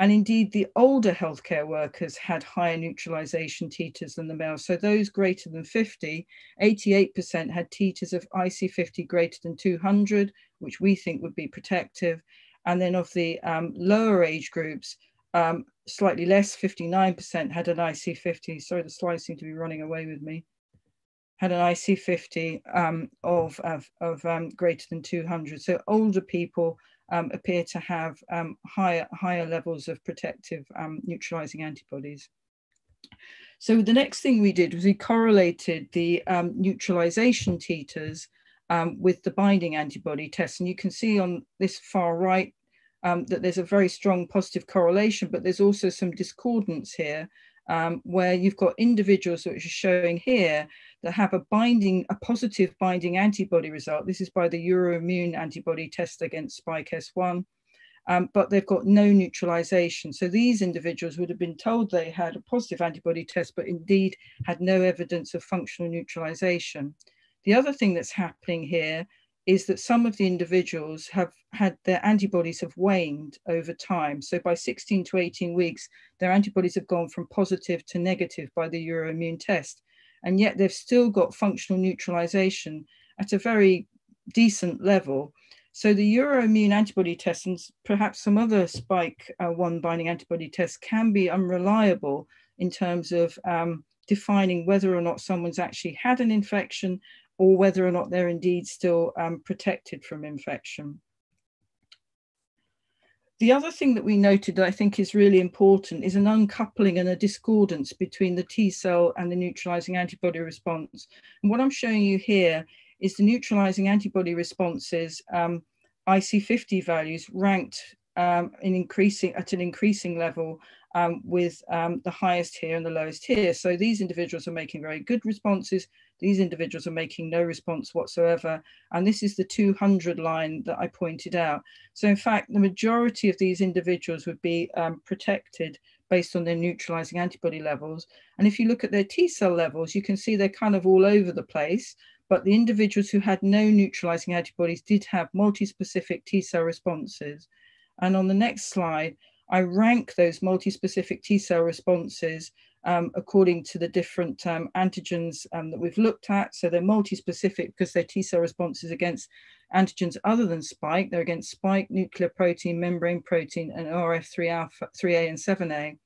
And indeed, the older healthcare workers had higher neutralization titers than the males. So those greater than 50, 88% had titers of IC50 greater than 200, which we think would be protective. And then of the um, lower age groups, um, slightly less, 59% had an IC50. Sorry, the slides seem to be running away with me. Had an IC50 um, of, of, of um, greater than 200. So older people um, appear to have um, higher, higher levels of protective um, neutralizing antibodies. So the next thing we did was we correlated the um, neutralization titers um, with the binding antibody test. And you can see on this far right that there's a very strong positive correlation, but there's also some discordance here um, where you've got individuals which are showing here that have a binding, a positive binding antibody result. This is by the Euroimmune antibody test against spike S1, um, but they've got no neutralization. So these individuals would have been told they had a positive antibody test, but indeed had no evidence of functional neutralization. The other thing that's happening here is that some of the individuals have had their antibodies have waned over time. So by 16 to 18 weeks, their antibodies have gone from positive to negative by the Euroimmune test. And yet they've still got functional neutralization at a very decent level. So the Euroimmune antibody test and perhaps some other spike uh, one binding antibody tests can be unreliable in terms of um, defining whether or not someone's actually had an infection or whether or not they're indeed still um, protected from infection. The other thing that we noted that I think is really important is an uncoupling and a discordance between the T cell and the neutralizing antibody response. And what I'm showing you here is the neutralizing antibody responses um, IC50 values ranked um, in increasing at an increasing level um, with um, the highest here and the lowest here. So these individuals are making very good responses. These individuals are making no response whatsoever. And this is the 200 line that I pointed out. So in fact, the majority of these individuals would be um, protected based on their neutralizing antibody levels. And if you look at their T cell levels, you can see they're kind of all over the place. But the individuals who had no neutralizing antibodies did have multi-specific T cell responses. And on the next slide, I rank those multi-specific T cell responses um, according to the different um, antigens um, that we've looked at. So they're multi-specific because they're T cell responses against antigens other than spike. They're against spike, nuclear protein, membrane protein, and RF3 alpha, 3A and 7A.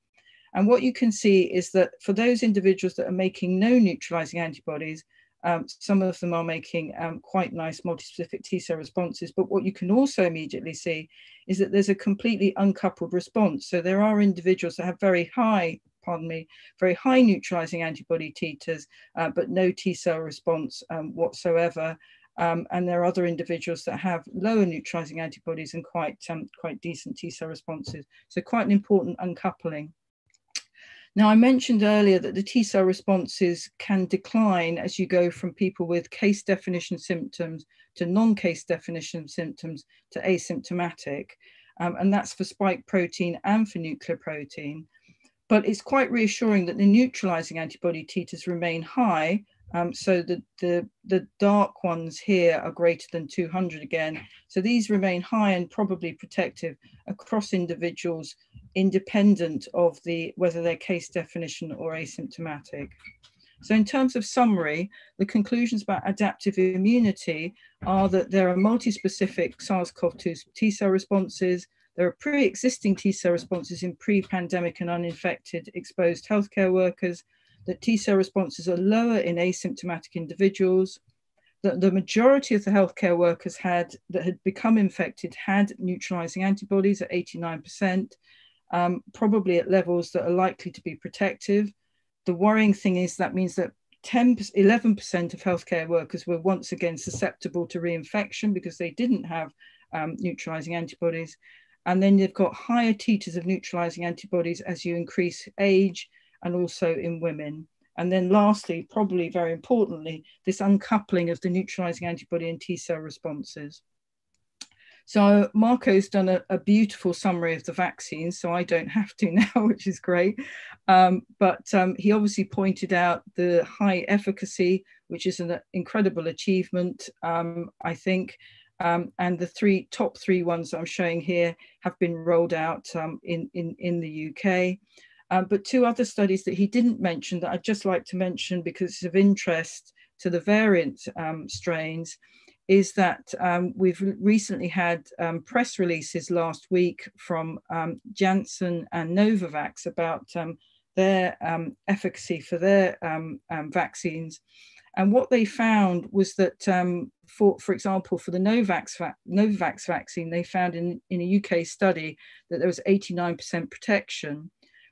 And what you can see is that for those individuals that are making no neutralizing antibodies, um, some of them are making um, quite nice multispecific T cell responses. But what you can also immediately see is that there's a completely uncoupled response. So there are individuals that have very high, pardon me, very high neutralizing antibody titers, uh, but no T cell response um, whatsoever. Um, and there are other individuals that have lower neutralizing antibodies and quite, um, quite decent T cell responses. So quite an important uncoupling. Now, I mentioned earlier that the T cell responses can decline as you go from people with case definition symptoms to non case definition symptoms to asymptomatic. Um, and that's for spike protein and for nuclear protein. But it's quite reassuring that the neutralizing antibody titers remain high. Um, so the, the, the dark ones here are greater than 200 again. So these remain high and probably protective across individuals independent of the whether they're case definition or asymptomatic. So in terms of summary, the conclusions about adaptive immunity are that there are multi-specific SARS-CoV-2 T cell responses, there are pre-existing T cell responses in pre-pandemic and uninfected exposed healthcare workers, that T cell responses are lower in asymptomatic individuals, that the majority of the healthcare workers had that had become infected had neutralizing antibodies at 89%, um, probably at levels that are likely to be protective. The worrying thing is that means that 10, 11% of healthcare workers were once again susceptible to reinfection because they didn't have um, neutralizing antibodies. And then you've got higher titers of neutralizing antibodies as you increase age and also in women. And then lastly, probably very importantly, this uncoupling of the neutralizing antibody and T cell responses. So Marco's done a, a, beautiful summary of the vaccines, so I don't have to (laughs) now, which is great. Um, but um, he obviously pointed out the high efficacy, which is an incredible achievement, um, I think. Um, and the three top three ones I'm showing here have been rolled out um, in, in, in the UK. Um, but two other studies that he didn't mention that I'd just like to mention because it's of interest to the variant strains is that um, we've recently had um, press releases last week from um, Janssen and Novavax about um, their um, efficacy for their um, vaccines. And what they found was that, for, for example, for the Novavax, va Novavax vaccine, they found in, in a UK study that there was 89% protection.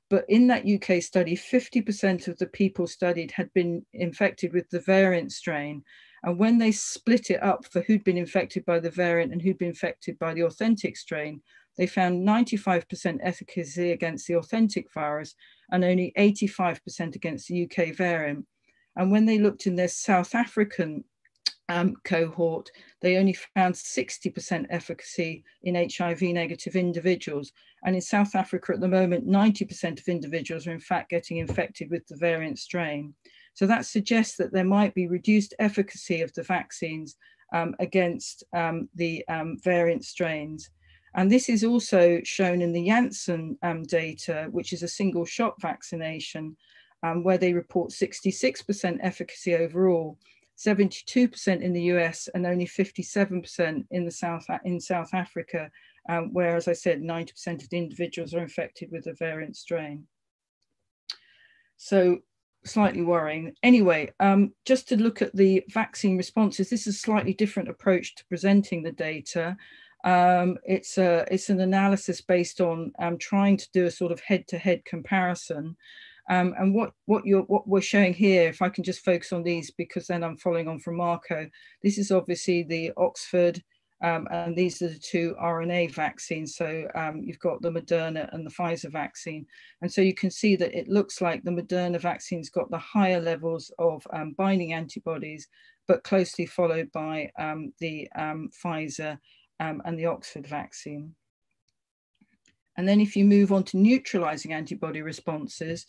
But in that UK study, 50% of the people studied had been infected with the variant strain. And when they split it up for who'd been infected by the variant and who'd been infected by the authentic strain, they found 95% efficacy against the authentic virus and only 85% against the UK variant. And when they looked in their South African um, cohort, they only found 60% efficacy in HIV negative individuals. And in South Africa at the moment, 90% of individuals are in fact getting infected with the variant strain. So that suggests that there might be reduced efficacy of the vaccines um, against um, the um, variant strains. And this is also shown in the Janssen um, data, which is a single shot vaccination, um, where they report 66% efficacy overall, 72% in the US, and only 57% in the South in South Africa, um, where, as I said, 90% of the individuals are infected with the variant strain. So slightly worrying. Anyway, um, just to look at the vaccine responses, this is a slightly different approach to presenting the data. Um, it's, a, it's an analysis based on um, trying to do a sort of head-to-head -head comparison. Um, and what, what, you're, what we're showing here, if I can just focus on these because then I'm following on from Marco, this is obviously the Oxford um, and these are the two RNA vaccines. So um, you've got the Moderna and the Pfizer vaccine. And so you can see that it looks like the Moderna vaccine's got the higher levels of um, binding antibodies, but closely followed by um, the um, Pfizer um, and the Oxford vaccine. And then if you move on to neutralizing antibody responses,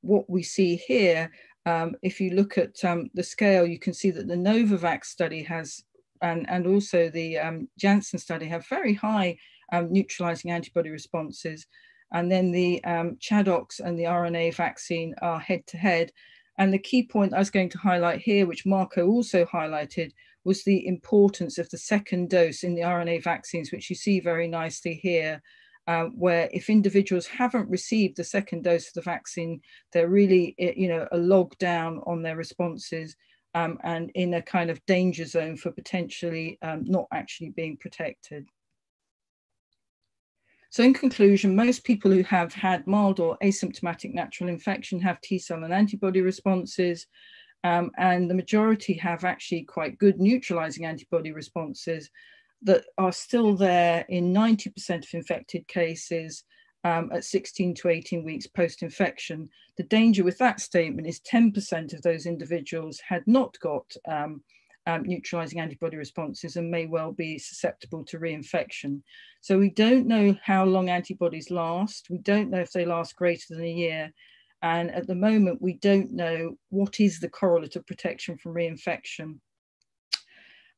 what we see here um, if you look at um, the scale, you can see that the Novavax study has and, and also the um, Janssen study have very high um, neutralizing antibody responses. And then the um, ChAdOx and the RNA vaccine are head to head. And the key point I was going to highlight here, which Marco also highlighted, was the importance of the second dose in the RNA vaccines, which you see very nicely here. uh, where if individuals haven't received the second dose of the vaccine, they're really, you know, a log down on their responses um, and in a kind of danger zone for potentially um, not actually being protected. So in conclusion, most people who have had mild or asymptomatic natural infection have T cell and antibody responses, um, and the majority have actually quite good neutralizing antibody responses that are still there in 90% of infected cases um, at 16 to 18 weeks post infection. The danger with that statement is 10% of those individuals had not got um, um, neutralizing antibody responses and may well be susceptible to reinfection. So we don't know how long antibodies last. We don't know if they last greater than a year. And at the moment, we don't know what is the correlate of protection from reinfection.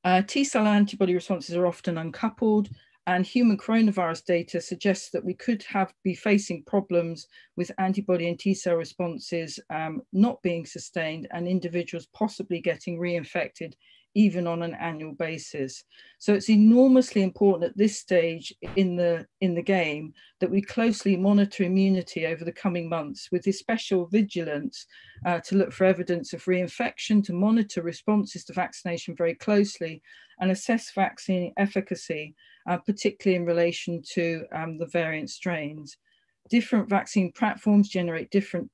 Uh, T cell antibody responses are often uncoupled, and human coronavirus data suggests that we could have be facing problems with antibody and T cell responses um, not being sustained and individuals possibly getting reinfected even on an annual basis. So it's enormously important at this stage in the in the game that we closely monitor immunity over the coming months with this special vigilance uh, to look for evidence of reinfection, to monitor responses to vaccination very closely and assess vaccine efficacy, uh, particularly in relation to um, the variant strains. Different vaccine platforms generate different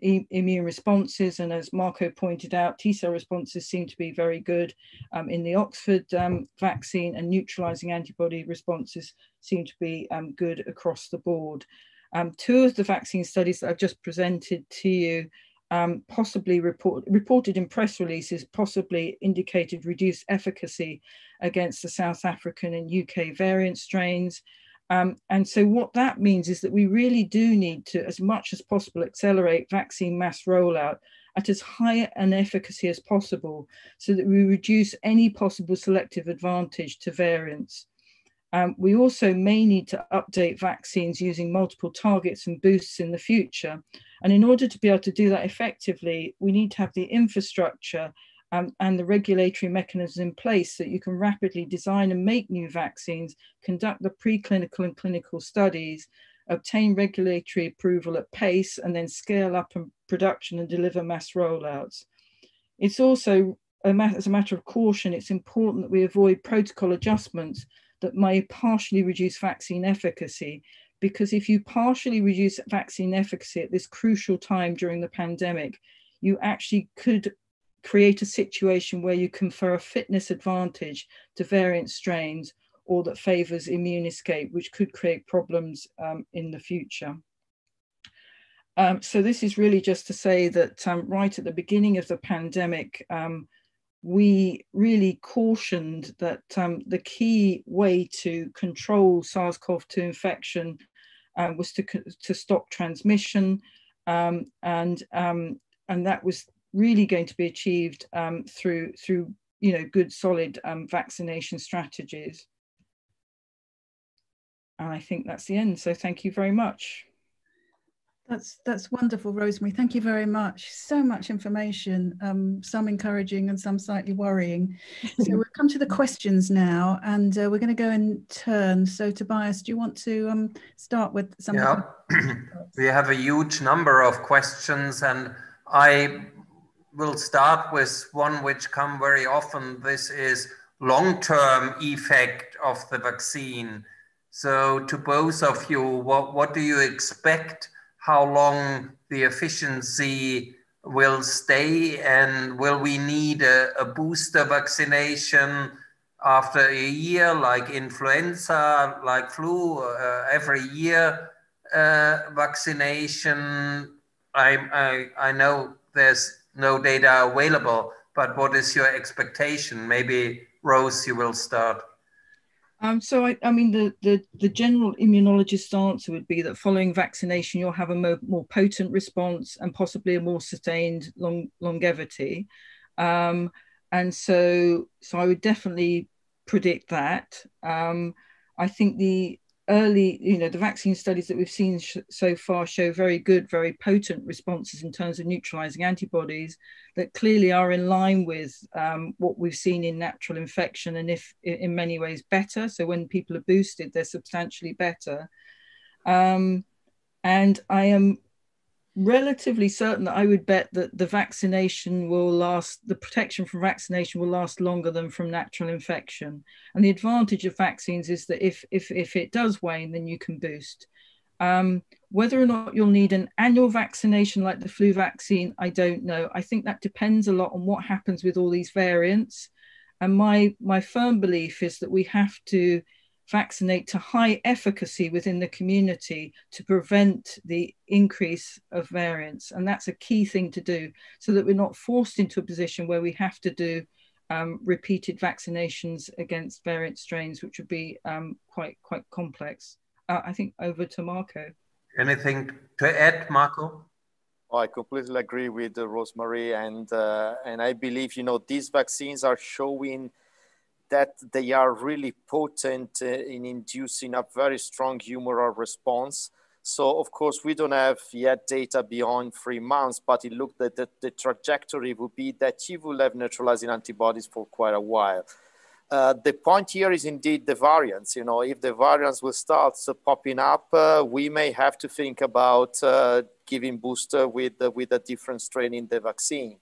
immune responses. And as Marco pointed out, T cell responses seem to be very good um, in the Oxford um, vaccine, and neutralizing antibody responses seem to be um, good across the board. Um, two of the vaccine studies that I've just presented to you. Um, possibly report, reported in press releases, possibly indicated reduced efficacy against the South African and UK variant strains. Um, and so what that means is that we really do need to, as much as possible, accelerate vaccine mass rollout at as high an efficacy as possible so that we reduce any possible selective advantage to variants. Um, we also may need to update vaccines using multiple targets and boosts in the future. And in order to be able to do that effectively, we need to have the infrastructure um, and the regulatory mechanisms in place so that you can rapidly design and make new vaccines, conduct the preclinical and clinical studies, obtain regulatory approval at pace, and then scale up in production and deliver mass rollouts. It's also, a as a matter of caution, it's important that we avoid protocol adjustments that may partially reduce vaccine efficacy because if you partially reduce vaccine efficacy at this crucial time during the pandemic, you actually could create a situation where you confer a fitness advantage to variant strains or that favors immune escape, which could create problems um, in the future. Um, so this is really just to say that um, right at the beginning of the pandemic, um, we really cautioned that um, the key way to control SARS-CoV-2 infection uh, was to, to stop transmission. Um, and, and that was really going to be achieved um, through through you know good solid um, vaccination strategies. And I think that's the end. So thank you very much. That's that's wonderful, Rosemary. Thank you very much. So much information, um, some encouraging and some slightly worrying. So we'll come to the questions now, and uh, we're going to go in turn. So Tobias, do you want to um, start with some? Yeah, (clears throat) we have a huge number of questions, and I will start with one which come very often. This is long-term effect of the vaccine. So to both of you, what, what do you expect? How long the efficiency will stay and will we need a, a booster vaccination after a year like influenza, like flu, uh, every year uh, vaccination? I, I, I know there's no data available, but what is your expectation? Maybe Rose, you will start. Um, so, I, I mean, the, the, the, general immunologist answer would be that following vaccination, you'll have a more, more potent response and possibly a more sustained long, longevity. Um, and so, so I would definitely predict that. Um, I think the early, you know, the vaccine studies that we've seen sh- so far show very good, very potent responses in terms of neutralizing antibodies that clearly are in line with um, what we've seen in natural infection and if in many ways better. So when people are boosted, they're substantially better. Um, and I am relatively certain that I would bet that the vaccination will last, the protection from vaccination will last longer than from natural infection. And the advantage of vaccines is that if, if, if it does wane, then you can boost. Um, whether or not you'll need an annual vaccination like the flu vaccine, I don't know. I think that depends a lot on what happens with all these variants. And my, my firm belief is that we have to vaccinate to high efficacy within the community to prevent the increase of variants. And that's a key thing to do so that we're not forced into a position where we have to do um, repeated vaccinations against variant strains, which would be um, quite, quite complex. Uh, I think over to Marco. Anything to add, Marco? Oh, I completely agree with uh, Rosemary, and uh, and I believe you know these vaccines are showing that they are really potent uh, in inducing a very strong humoral response. So of course we don't have yet data beyond three months, but it looked that the, the trajectory would be that you will have neutralizing antibodies for quite a while. Uh, the point here is indeed the variants. You know, if the variants will start uh, popping up, uh, we may have to think about uh, giving booster with with a different strain in the vaccine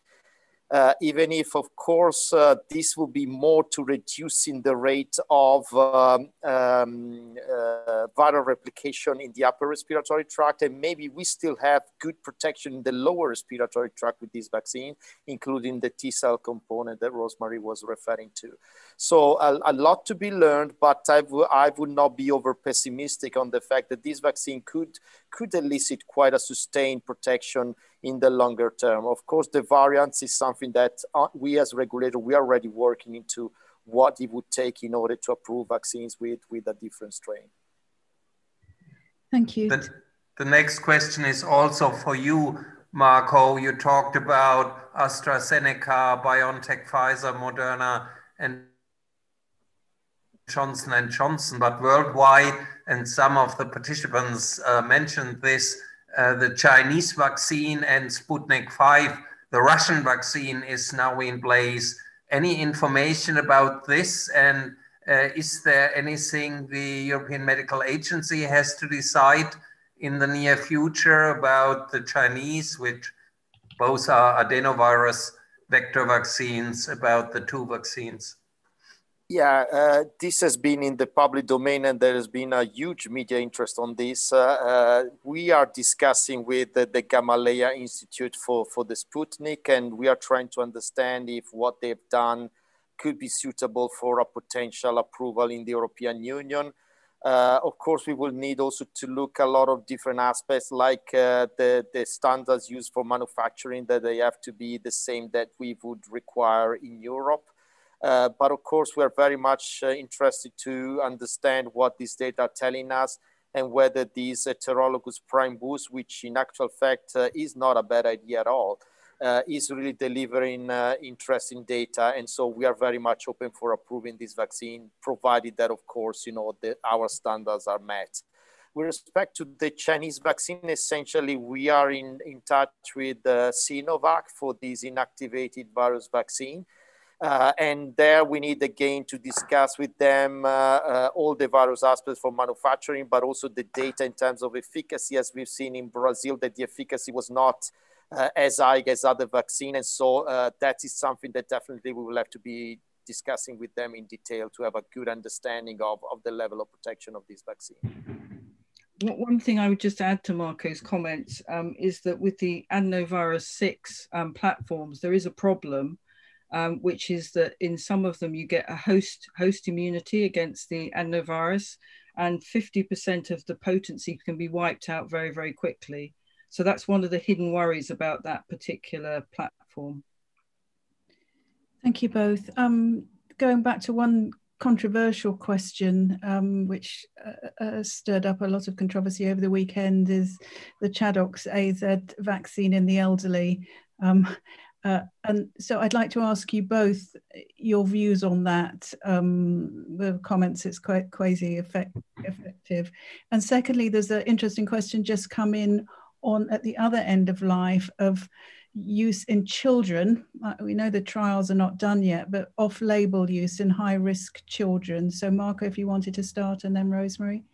uh, even if, of course, uh, this will be more to reducing the rate of um, um, uh, viral replication in the upper respiratory tract. And maybe we still have good protection in the lower respiratory tract with this vaccine, including the T cell component that Rosemary was referring to. So a, a lot to be learned, but I, I would not be over pessimistic on the fact that this vaccine could, could elicit quite a sustained protection in the longer term. Of course, the variance is something that uh, we as regulator, we are already working into what it would take in order to approve vaccines with, with a different strain. Thank you. The, the next question is also for you, Marco. You talked about AstraZeneca, BioNTech, Pfizer, Moderna, and Johnson and Johnson, but worldwide, and some of the participants uh, mentioned this, uh, the Chinese vaccine and Sputnik 5, the Russian vaccine is now in place. Any information about this? And uh, is there anything the European Medical Agency has to decide in the near future about the Chinese, which both are adenovirus vector vaccines, about the two vaccines? Yeah, uh, this has been in the public domain and there has been a huge media interest on this. Uh, uh, we are discussing with the, the, Gamaleya Institute for, for the Sputnik and we are trying to understand if what they've done could be suitable for a potential approval in the European Union. Uh, of course, we will need also to look a lot of different aspects like uh, the, the standards used for manufacturing that they have to be the same that we would require in Europe. Uh, but of course, we are very much uh, interested to understand what these data are telling us and whether these heterologous prime boost, which in actual fact uh, is not a bad idea at all, uh, is really delivering uh, interesting data. And so we are very much open for approving this vaccine, provided that, of course, you know, the, our standards are met. With respect to the Chinese vaccine, essentially, we are in, in touch with Sinovac for this inactivated virus vaccine. Uh, and there we need again to discuss with them uh, uh, all the various aspects for manufacturing, but also the data in terms of efficacy, as we've seen in Brazil, that the efficacy was not uh, as high as other vaccine. And so uh, that is something that definitely we will have to be discussing with them in detail to have a good understanding of, of the level of protection of this vaccine. One thing I would just add to Marco's comments um, is that with the adenovirus 6 um, platforms, there is a problem um, which is that in some of them you get a host host immunity against the adenovirus, and 50% of the potency can be wiped out very very quickly. So that's one of the hidden worries about that particular platform. Thank you both. Um, going back to one controversial question, um, which uh, uh, stirred up a lot of controversy over the weekend, is the Chadox AZ vaccine in the elderly. Um, uh, and so I'd like to ask you both your views on that. Um, the comments, it's quite quasi effect, effective. And secondly, there's an interesting question just come in on at the other end of life of use in children. Uh, we know the trials are not done yet, but off-label use in high-risk children. So Marco, if you wanted to start and then Rosemary.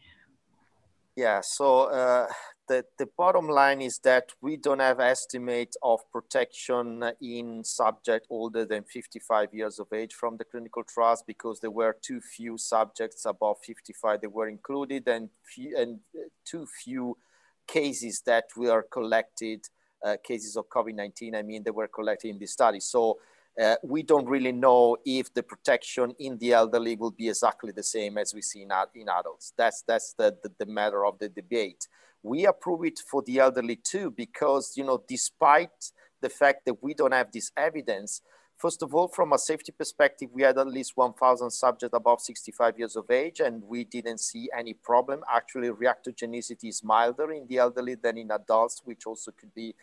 Yeah, so uh, the, the bottom line is that we don't have estimate of protection in subject older than 55 years of age from the clinical trials because there were too few subjects above 55 that were included and, few, and too few cases that were collected, uh, cases of COVID-19, I mean, they were collected in this study. So uh, we don't really know if the protection in the elderly will be exactly the same as we see in, in adults. That's, that's the, the, the matter of the debate. We approve it for the elderly too, because, you know, despite the fact that we don't have this evidence, First of all, from a safety perspective, we had at least 1,000 subjects above 65 years of age, and we didn't see any problem. Actually, reactogenicity is milder in the elderly than in adults, which also could be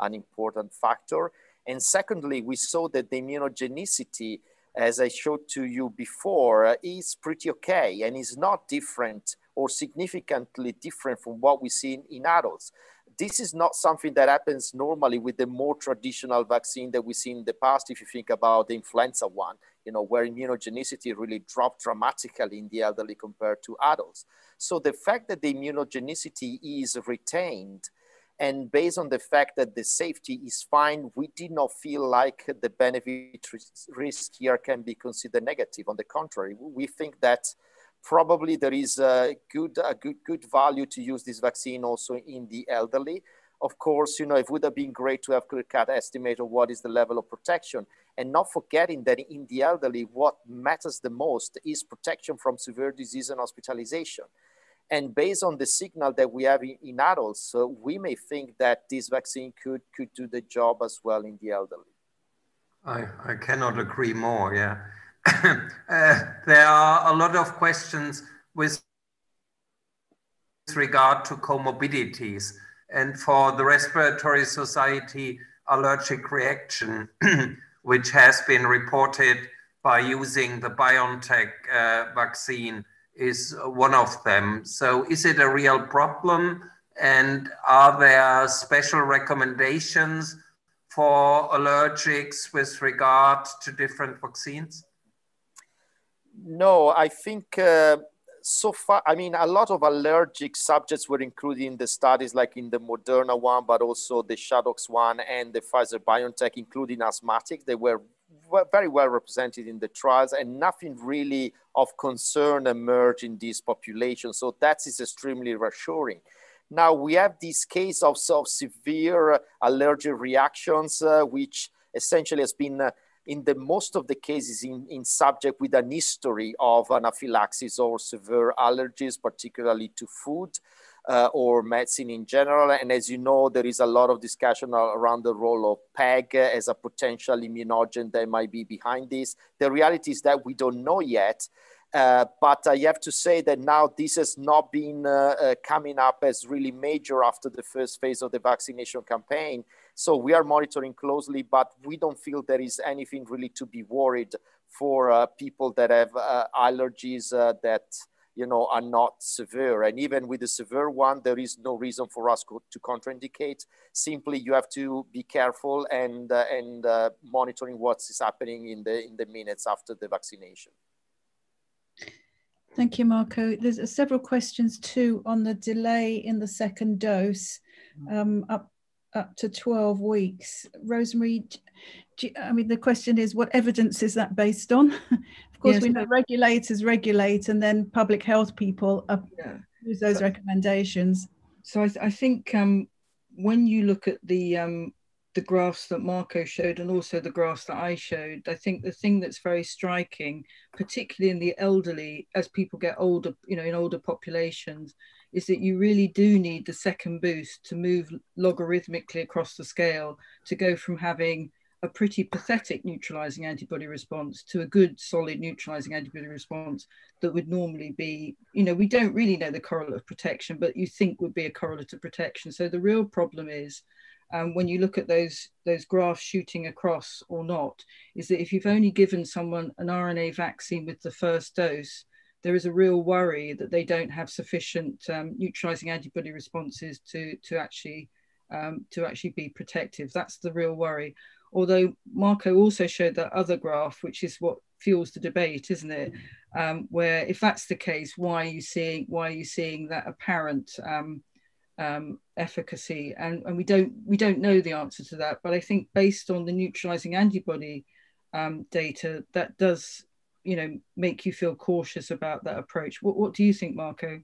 an important factor. And secondly, we saw that the immunogenicity, as I showed to you before, is pretty okay and is not different or significantly different from what we see in, in adults. This is not something that happens normally with the more traditional vaccine that we see in the past. If you think about the influenza one, you know, where immunogenicity really dropped dramatically in the elderly compared to adults. So the fact that the immunogenicity is retained and based on the fact that the safety is fine, we did not feel like the benefit risk here can be considered negative. On the contrary, we think that probably there is a good, a good, good value to use this vaccine also in the elderly. Of course, you know, it would have been great to have clear-cut estimate of what is the level of protection and not forgetting that in the elderly, what matters the most is protection from severe disease and hospitalization. And based on the signal that we have in, in adults, uh, we may think that this vaccine could, could do the job as well in the elderly. I, I cannot agree more, yeah. (coughs) uh, there are a lot of questions with regard to comorbidities. And for the Respiratory Society allergic reaction, (coughs) which has been reported by using the BioNTech uh, vaccine, is one of them. So, is it a real problem? And are there special recommendations for allergics with regard to different vaccines? No, I think uh, so far, I mean, a lot of allergic subjects were included in the studies, like in the Moderna one, but also the ChAdOx one and the Pfizer BioNTech, including asthmatics. They were very well represented in the trials and nothing really of concern emerged in this population. So that is extremely reassuring. Now we have this case of, of severe allergic reactions, uh, which essentially has been uh, in the most of the cases in, in subject with an history of anaphylaxis or severe allergies, particularly to food uh, or medicine in general. And as you know, there is a lot of discussion around the role of PEG as a potential immunogen that might be behind this. The reality is that we don't know yet. Uh, but I have to say that now this has not been uh, uh, coming up as really major after the first phase of the vaccination campaign. So we are monitoring closely, but we don't feel there is anything really to be worried for uh, people that have uh, allergies that you know, are not severe. And even with the severe one, there is no reason for us to contraindicate. Simply, you have to be careful and uh, and uh, monitoring what is happening in the in the minutes after the vaccination. Thank you, Marco. There's uh, several questions too on the delay in the second dose, um, up up to 12 weeks. Rosemary, I mean, the question is, what evidence is that based on? (laughs) of course, yes, we know regulators regulate, and then public health people yeah. use those recommendations. So I, I think um, when you look at the um, the graphs that Marco showed and also the graphs that I showed, I think the thing that's very striking, particularly in the elderly, as people get older, you know, in older populations, is that you really do need the second boost to move logarithmically across the scale to go from having a pretty pathetic neutralizing antibody response to a good solid neutralizing antibody response that would normally be you know we don't really know the correlate of protection but you think would be a correlate of protection. So the real problem is um, when you look at those those graphs shooting across or not is that if you've only given someone an RNA vaccine with the first dose there is a real worry that they don't have sufficient um, neutralizing antibody responses to to actually um, to actually be protective that's the real worry Although Marco also showed that other graph, which is what fuels the debate, isn't it? Um, where if that's the case, why are you seeing why are you seeing that apparent um, um, efficacy? And, and we don't we don't know the answer to that. But I think based on the neutralizing antibody um, data, that does you know make you feel cautious about that approach. What what do you think, Marco?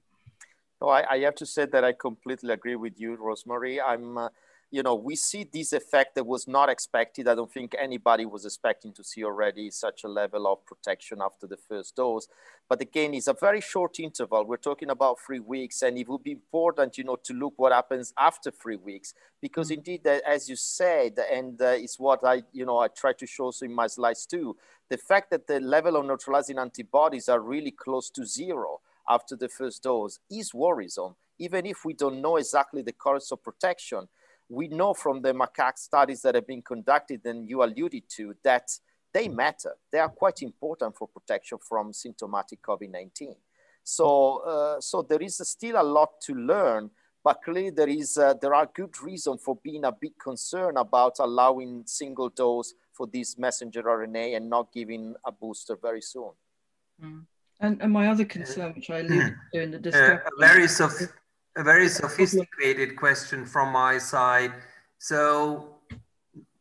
Oh, I, I have to say that I completely agree with you, Rosemary. I'm uh, you know, we see this effect that was not expected. I don't think anybody was expecting to see already such a level of protection after the first dose. But again, it's a very short interval. We're talking about three weeks, and it will be important, you know, to look what happens after three weeks, because mm-hmm. indeed, as you said, and uh, it's what I, you know, I try to show in my slides too, the fact that the level of neutralizing antibodies are really close to zero after the first dose is worrisome, even if we don't know exactly the course of protection we know from the macaque studies that have been conducted and you alluded to that they matter. They are quite important for protection from symptomatic COVID-19. So, uh, so there is still a lot to learn, but clearly there is uh, there are good reasons for being a bit concerned about allowing single dose for this messenger RNA and not giving a booster very soon. Mm. And, and my other concern, which I alluded (clears throat) to in the discussion, uh, very soft a very sophisticated question from my side. So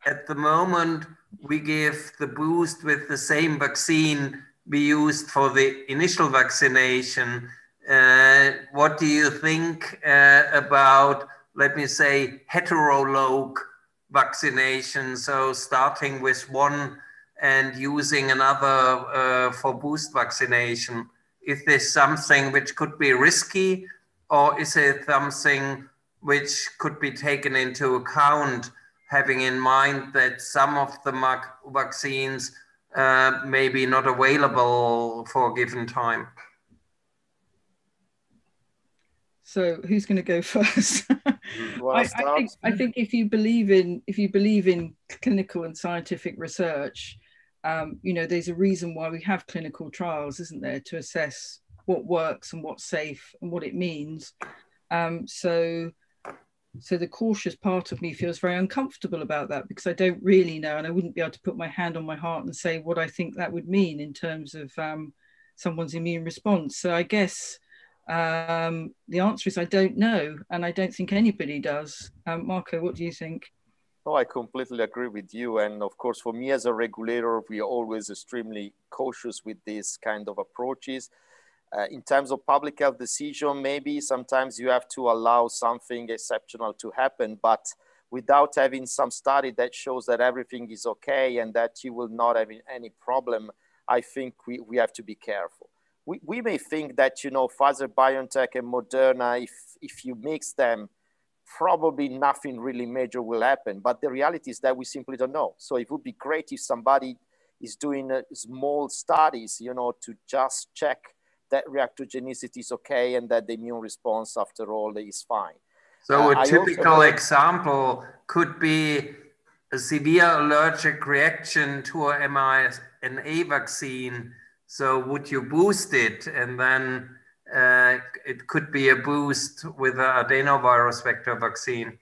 at the moment, we give the boost with the same vaccine we used for the initial vaccination. Uh, what do you think uh, about, let me say, heterolog vaccination? So starting with one and using another uh, for boost vaccination. Is this something which could be risky or is it something which could be taken into account, having in mind that some of the vaccines uh, may be not available for a given time? So who's going to go (laughs) first? I, I, think, I think if you believe in if you believe in clinical and scientific research, um, you know there's a reason why we have clinical trials, isn't there, to assess what works and what's safe and what it means. Um, so, so the cautious part of me feels very uncomfortable about that because I don't really know, and I wouldn't be able to put my hand on my heart and say what I think that would mean in terms of um, someone's immune response. So I guess um, the answer is I don't know, and I don't think anybody does. Um, Marco, what do you think? Oh, I completely agree with you. And of course, for me as a regulator, we are always extremely cautious with these kind of approaches. Uh, in terms of public health decision, maybe sometimes you have to allow something exceptional to happen, but without having some study that shows that everything is okay and that you will not have any problem, I think we, we have to be careful. We, we may think that, you know, Pfizer, BioNTech and Moderna, if, if you mix them, probably nothing really major will happen. But the reality is that we simply don't know. So it would be great if somebody is doing uh, small studies, you know, to just check that reactogenicity is okay and that the immune response after all is fine. So uh, a typical example could be a severe allergic reaction to a mRNA vaccine. So would you boost it and then uh, it could be a boost with an adenovirus vector vaccine?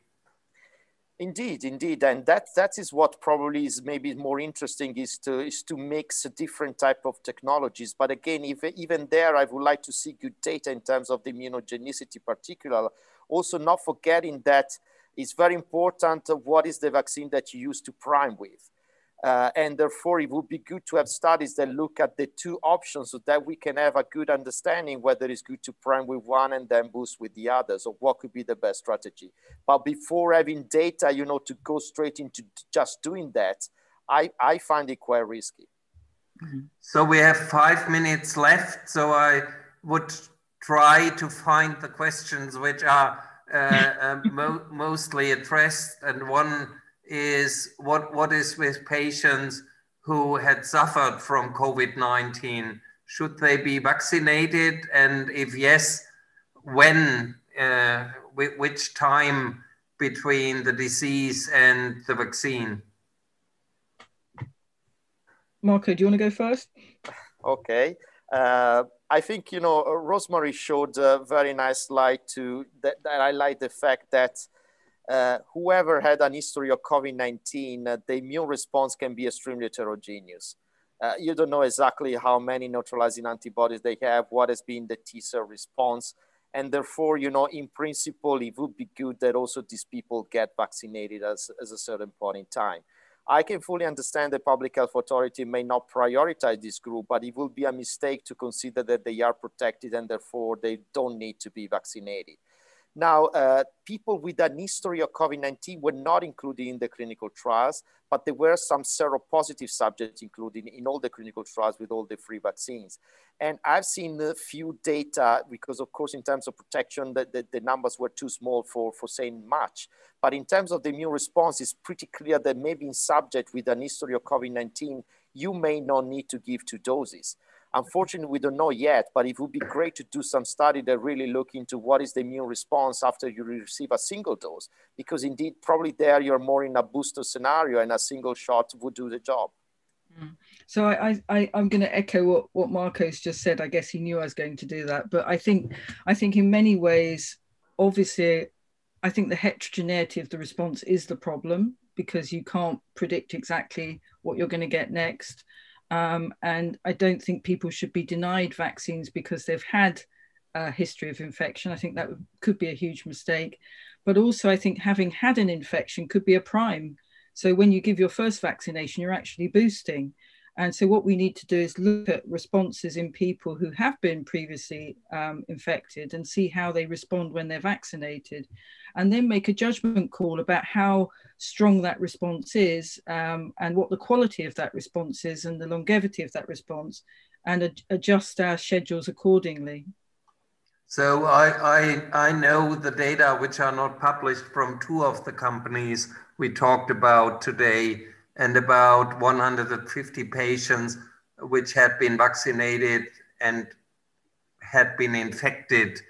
Indeed, indeed, and that that is what probably is maybe more interesting is to is to mix a different type of technologies. But again, if, even there, I would like to see good data in terms of the immunogenicity, particular. Also, not forgetting that it's very important uh, what is the vaccine that you use to prime with. Uh, and therefore, it would be good to have studies that look at the two options so that we can have a good understanding whether it's good to prime with one and then boost with the other. So what could be the best strategy? But before having data, you know, to go straight into just doing that, I, I find it quite risky. So we have five minutes left. So I would try to find the questions which are uh, uh, mo mostly addressed. And one is what, what is with patients who had suffered from COVID-19? Should they be vaccinated? And if yes, when, uh, which time between the disease and the vaccine? Marco, do you want to go first? Okay. Uh, I think, you know, Rosemary showed a very nice slide to that, that I like the fact that uh, whoever had an history of COVID-19, uh, the immune response can be extremely heterogeneous. uh, you don't know exactly how many neutralizing antibodies they have, what has been the T cell response. And therefore, you know, in principle, it would be good that also these people get vaccinated as, as a certain point in time. I can fully understand the public health authority may not prioritize this group, but it will be a mistake to consider that they are protected and therefore they don't need to be vaccinated. Now, uh, people with an history of COVID-19 were not included in the clinical trials, but there were some seropositive subjects included in all the clinical trials with all the three vaccines. And I've seen a few data because, of course, in terms of protection, the, the, the, numbers were too small for, for saying much. But in terms of the immune response, it's pretty clear that maybe in subject with an history of COVID-19, you may not need to give two doses. Unfortunately, we don't know yet, but it would be great to do some study that really look into what is the immune response after you receive a single dose, because indeed, probably there you're more in a booster scenario and a single shot would do the job. Mm. So I, I I'm going to echo what what Marco's just said. I guess he knew I was going to do that, but I think I think in many ways, obviously, I think the heterogeneity of the response is the problem because you can't predict exactly what you're going to get next. Um, and I don't think people should be denied vaccines because they've had a history of infection. I think that could be a huge mistake. But also, I think having had an infection could be a prime. So when you give your first vaccination, you're actually boosting. And so, what we need to do is look at responses in people who have been previously um, infected and see how they respond when they're vaccinated, and then make a judgment call about how strong that response is um, and what the quality of that response is and the longevity of that response, and ad- adjust our schedules accordingly. So I, I, I know the data which are not published from two of the companies we talked about today and about 150 patients which had been vaccinated and had been infected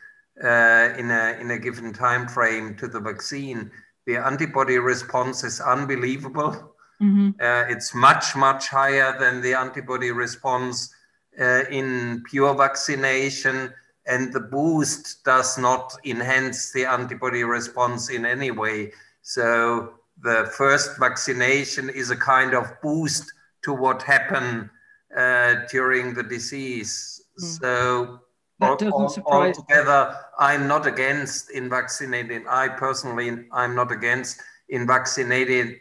uh, in, a, in a given time frame to the vaccine. The antibody response is unbelievable. Mm-hmm. Uh, it's much, much higher than the antibody response uh, in pure vaccination. And the boost does not enhance the antibody response in any way. So the first vaccination is a kind of boost to what happened uh, during the disease. Mm. So that all, surprise altogether, I'm not against in vaccinating. I personally, I'm not against in vaccinating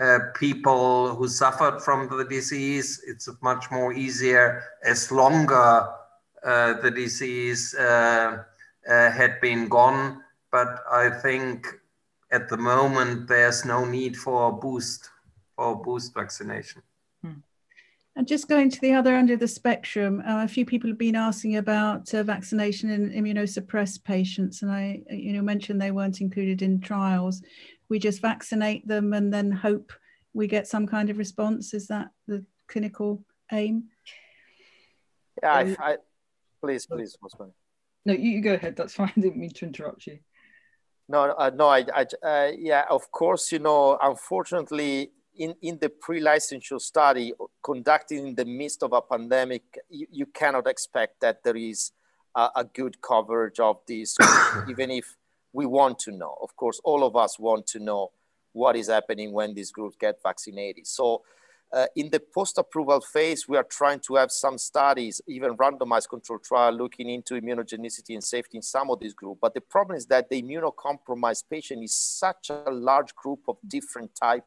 uh, people who suffered from the disease. It's much more easier as longer uh, the disease uh, uh had been gone. But I think at the moment, there's no need for a boost, for a boost vaccination. Hmm. And just going to the other end of the spectrum, uh, a few people have been asking about uh, vaccination in immunosuppressed patients, and I, you know, mentioned they weren't included in trials. We just vaccinate them and then hope we get some kind of response. Is that the clinical aim? Yeah, I, I, please, please, Osman. No, you, you go ahead. That's fine. I didn't mean to interrupt you. No, uh, no, I, I uh, yeah, of course, you know, unfortunately, in, in the pre-licensure study conducted in the midst of a pandemic, you, you cannot expect that there is a, a good coverage of this, (coughs) even if we want to know. Of course, all of us want to know what is happening when these groups get vaccinated. So uh, in the post-approval phase, we are trying to have some studies, even randomized control trial, looking into immunogenicity and safety in some of these groups. But the problem is that the immunocompromised patient is such a large group of different type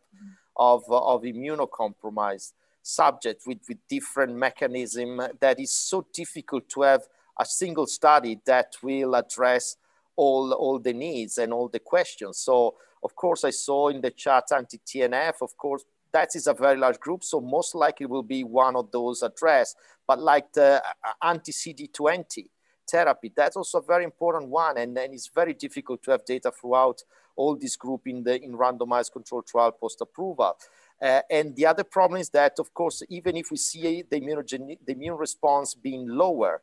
of, uh, of immunocompromised subject with, with different mechanism that is so difficult to have a single study that will address all, all the needs and all the questions. So, of course, I saw in the chat anti-TNF, of course, that is a very large group. So most likely will be one of those addressed. But like the uh, anti-CD20 therapy, that's also a very important one. And then it's very difficult to have data throughout all this group in the in randomized control trial post-approval. Uh, and the other problem is that, of course, even if we see the, immunogen- the immune response being lower,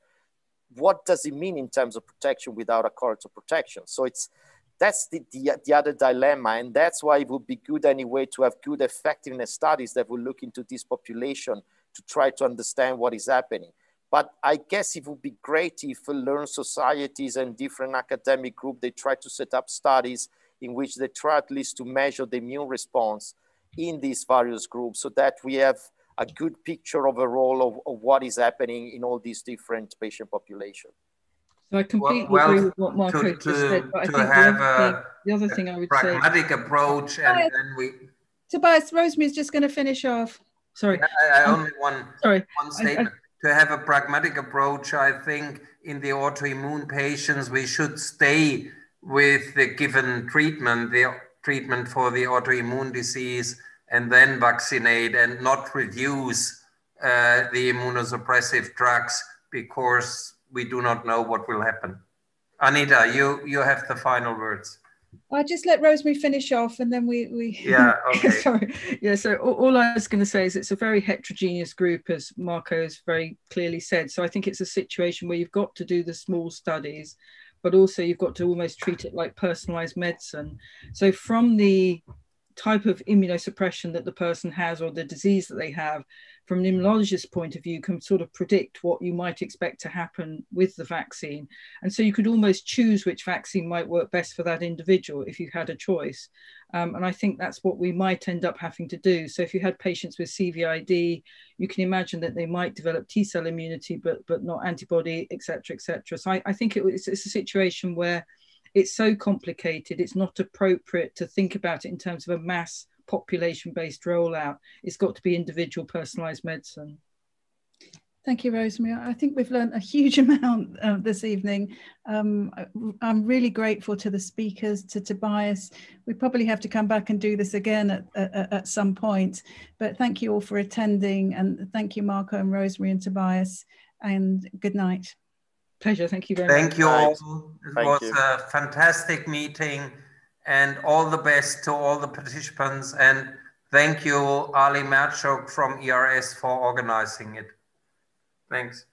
what does it mean in terms of protection without a correlate of protection? So it's that's the, the, the, other dilemma. And that's why it would be good anyway to have good effectiveness studies that will look into this population to try to understand what is happening. But I guess it would be great if learned societies and different academic groups, they try to set up studies in which they try at least to measure the immune response in these various groups so that we have a good picture overall of, of what is happening in all these different patient populations. So I completely well, agree with what Marco to, just said. But I think the other, thing, the other, thing, I would pragmatic say pragmatic approach, and then we. Tobias Rosemary is just going to finish off. Sorry, I, I only one. Sorry, one statement. I, to have a pragmatic approach, I think in the autoimmune patients we should stay with the given treatment, the treatment for the autoimmune disease, and then vaccinate and not reduce uh, the immunosuppressive drugs because we do not know what will happen. Anita, you, you have the final words. I'll just let Rosemary finish off and then we. we... (laughs) Yeah, okay. (laughs) Sorry. Yeah, so all I was going to say is it's a very heterogeneous group, as Marco has very clearly said. So I think it's a situation where you've got to do the small studies, but also you've got to almost treat it like personalized medicine. So from the type of immunosuppression that the person has or the disease that they have, from an immunologist's point of view, can sort of predict what you might expect to happen with the vaccine. And so you could almost choose which vaccine might work best for that individual if you had a choice. Um, and I think that's what we might end up having to do. So if you had patients with CVID, you can imagine that they might develop T cell immunity, but, but not antibody, et cetera, et cetera. So I, I think it, it's, it's a situation where it's so complicated, it's not appropriate to think about it in terms of a mass population based rollout. It's got to be individual personalized medicine. Thank you, Rosemary. I think we've learned a huge (laughs) amount uh, this evening. Um, I'm really grateful to the speakers, to Tobias. We probably have to come back and do this again at, at, at, some point, but thank you all for attending and thank you, Marco and Rosemary and Tobias, and good night. Pleasure, thank you very much. thank much. You all. It thank was you. a fantastic meeting and all the best to all the participants. And thank you, Ali Merchuk from ERS for organizing it. Thanks.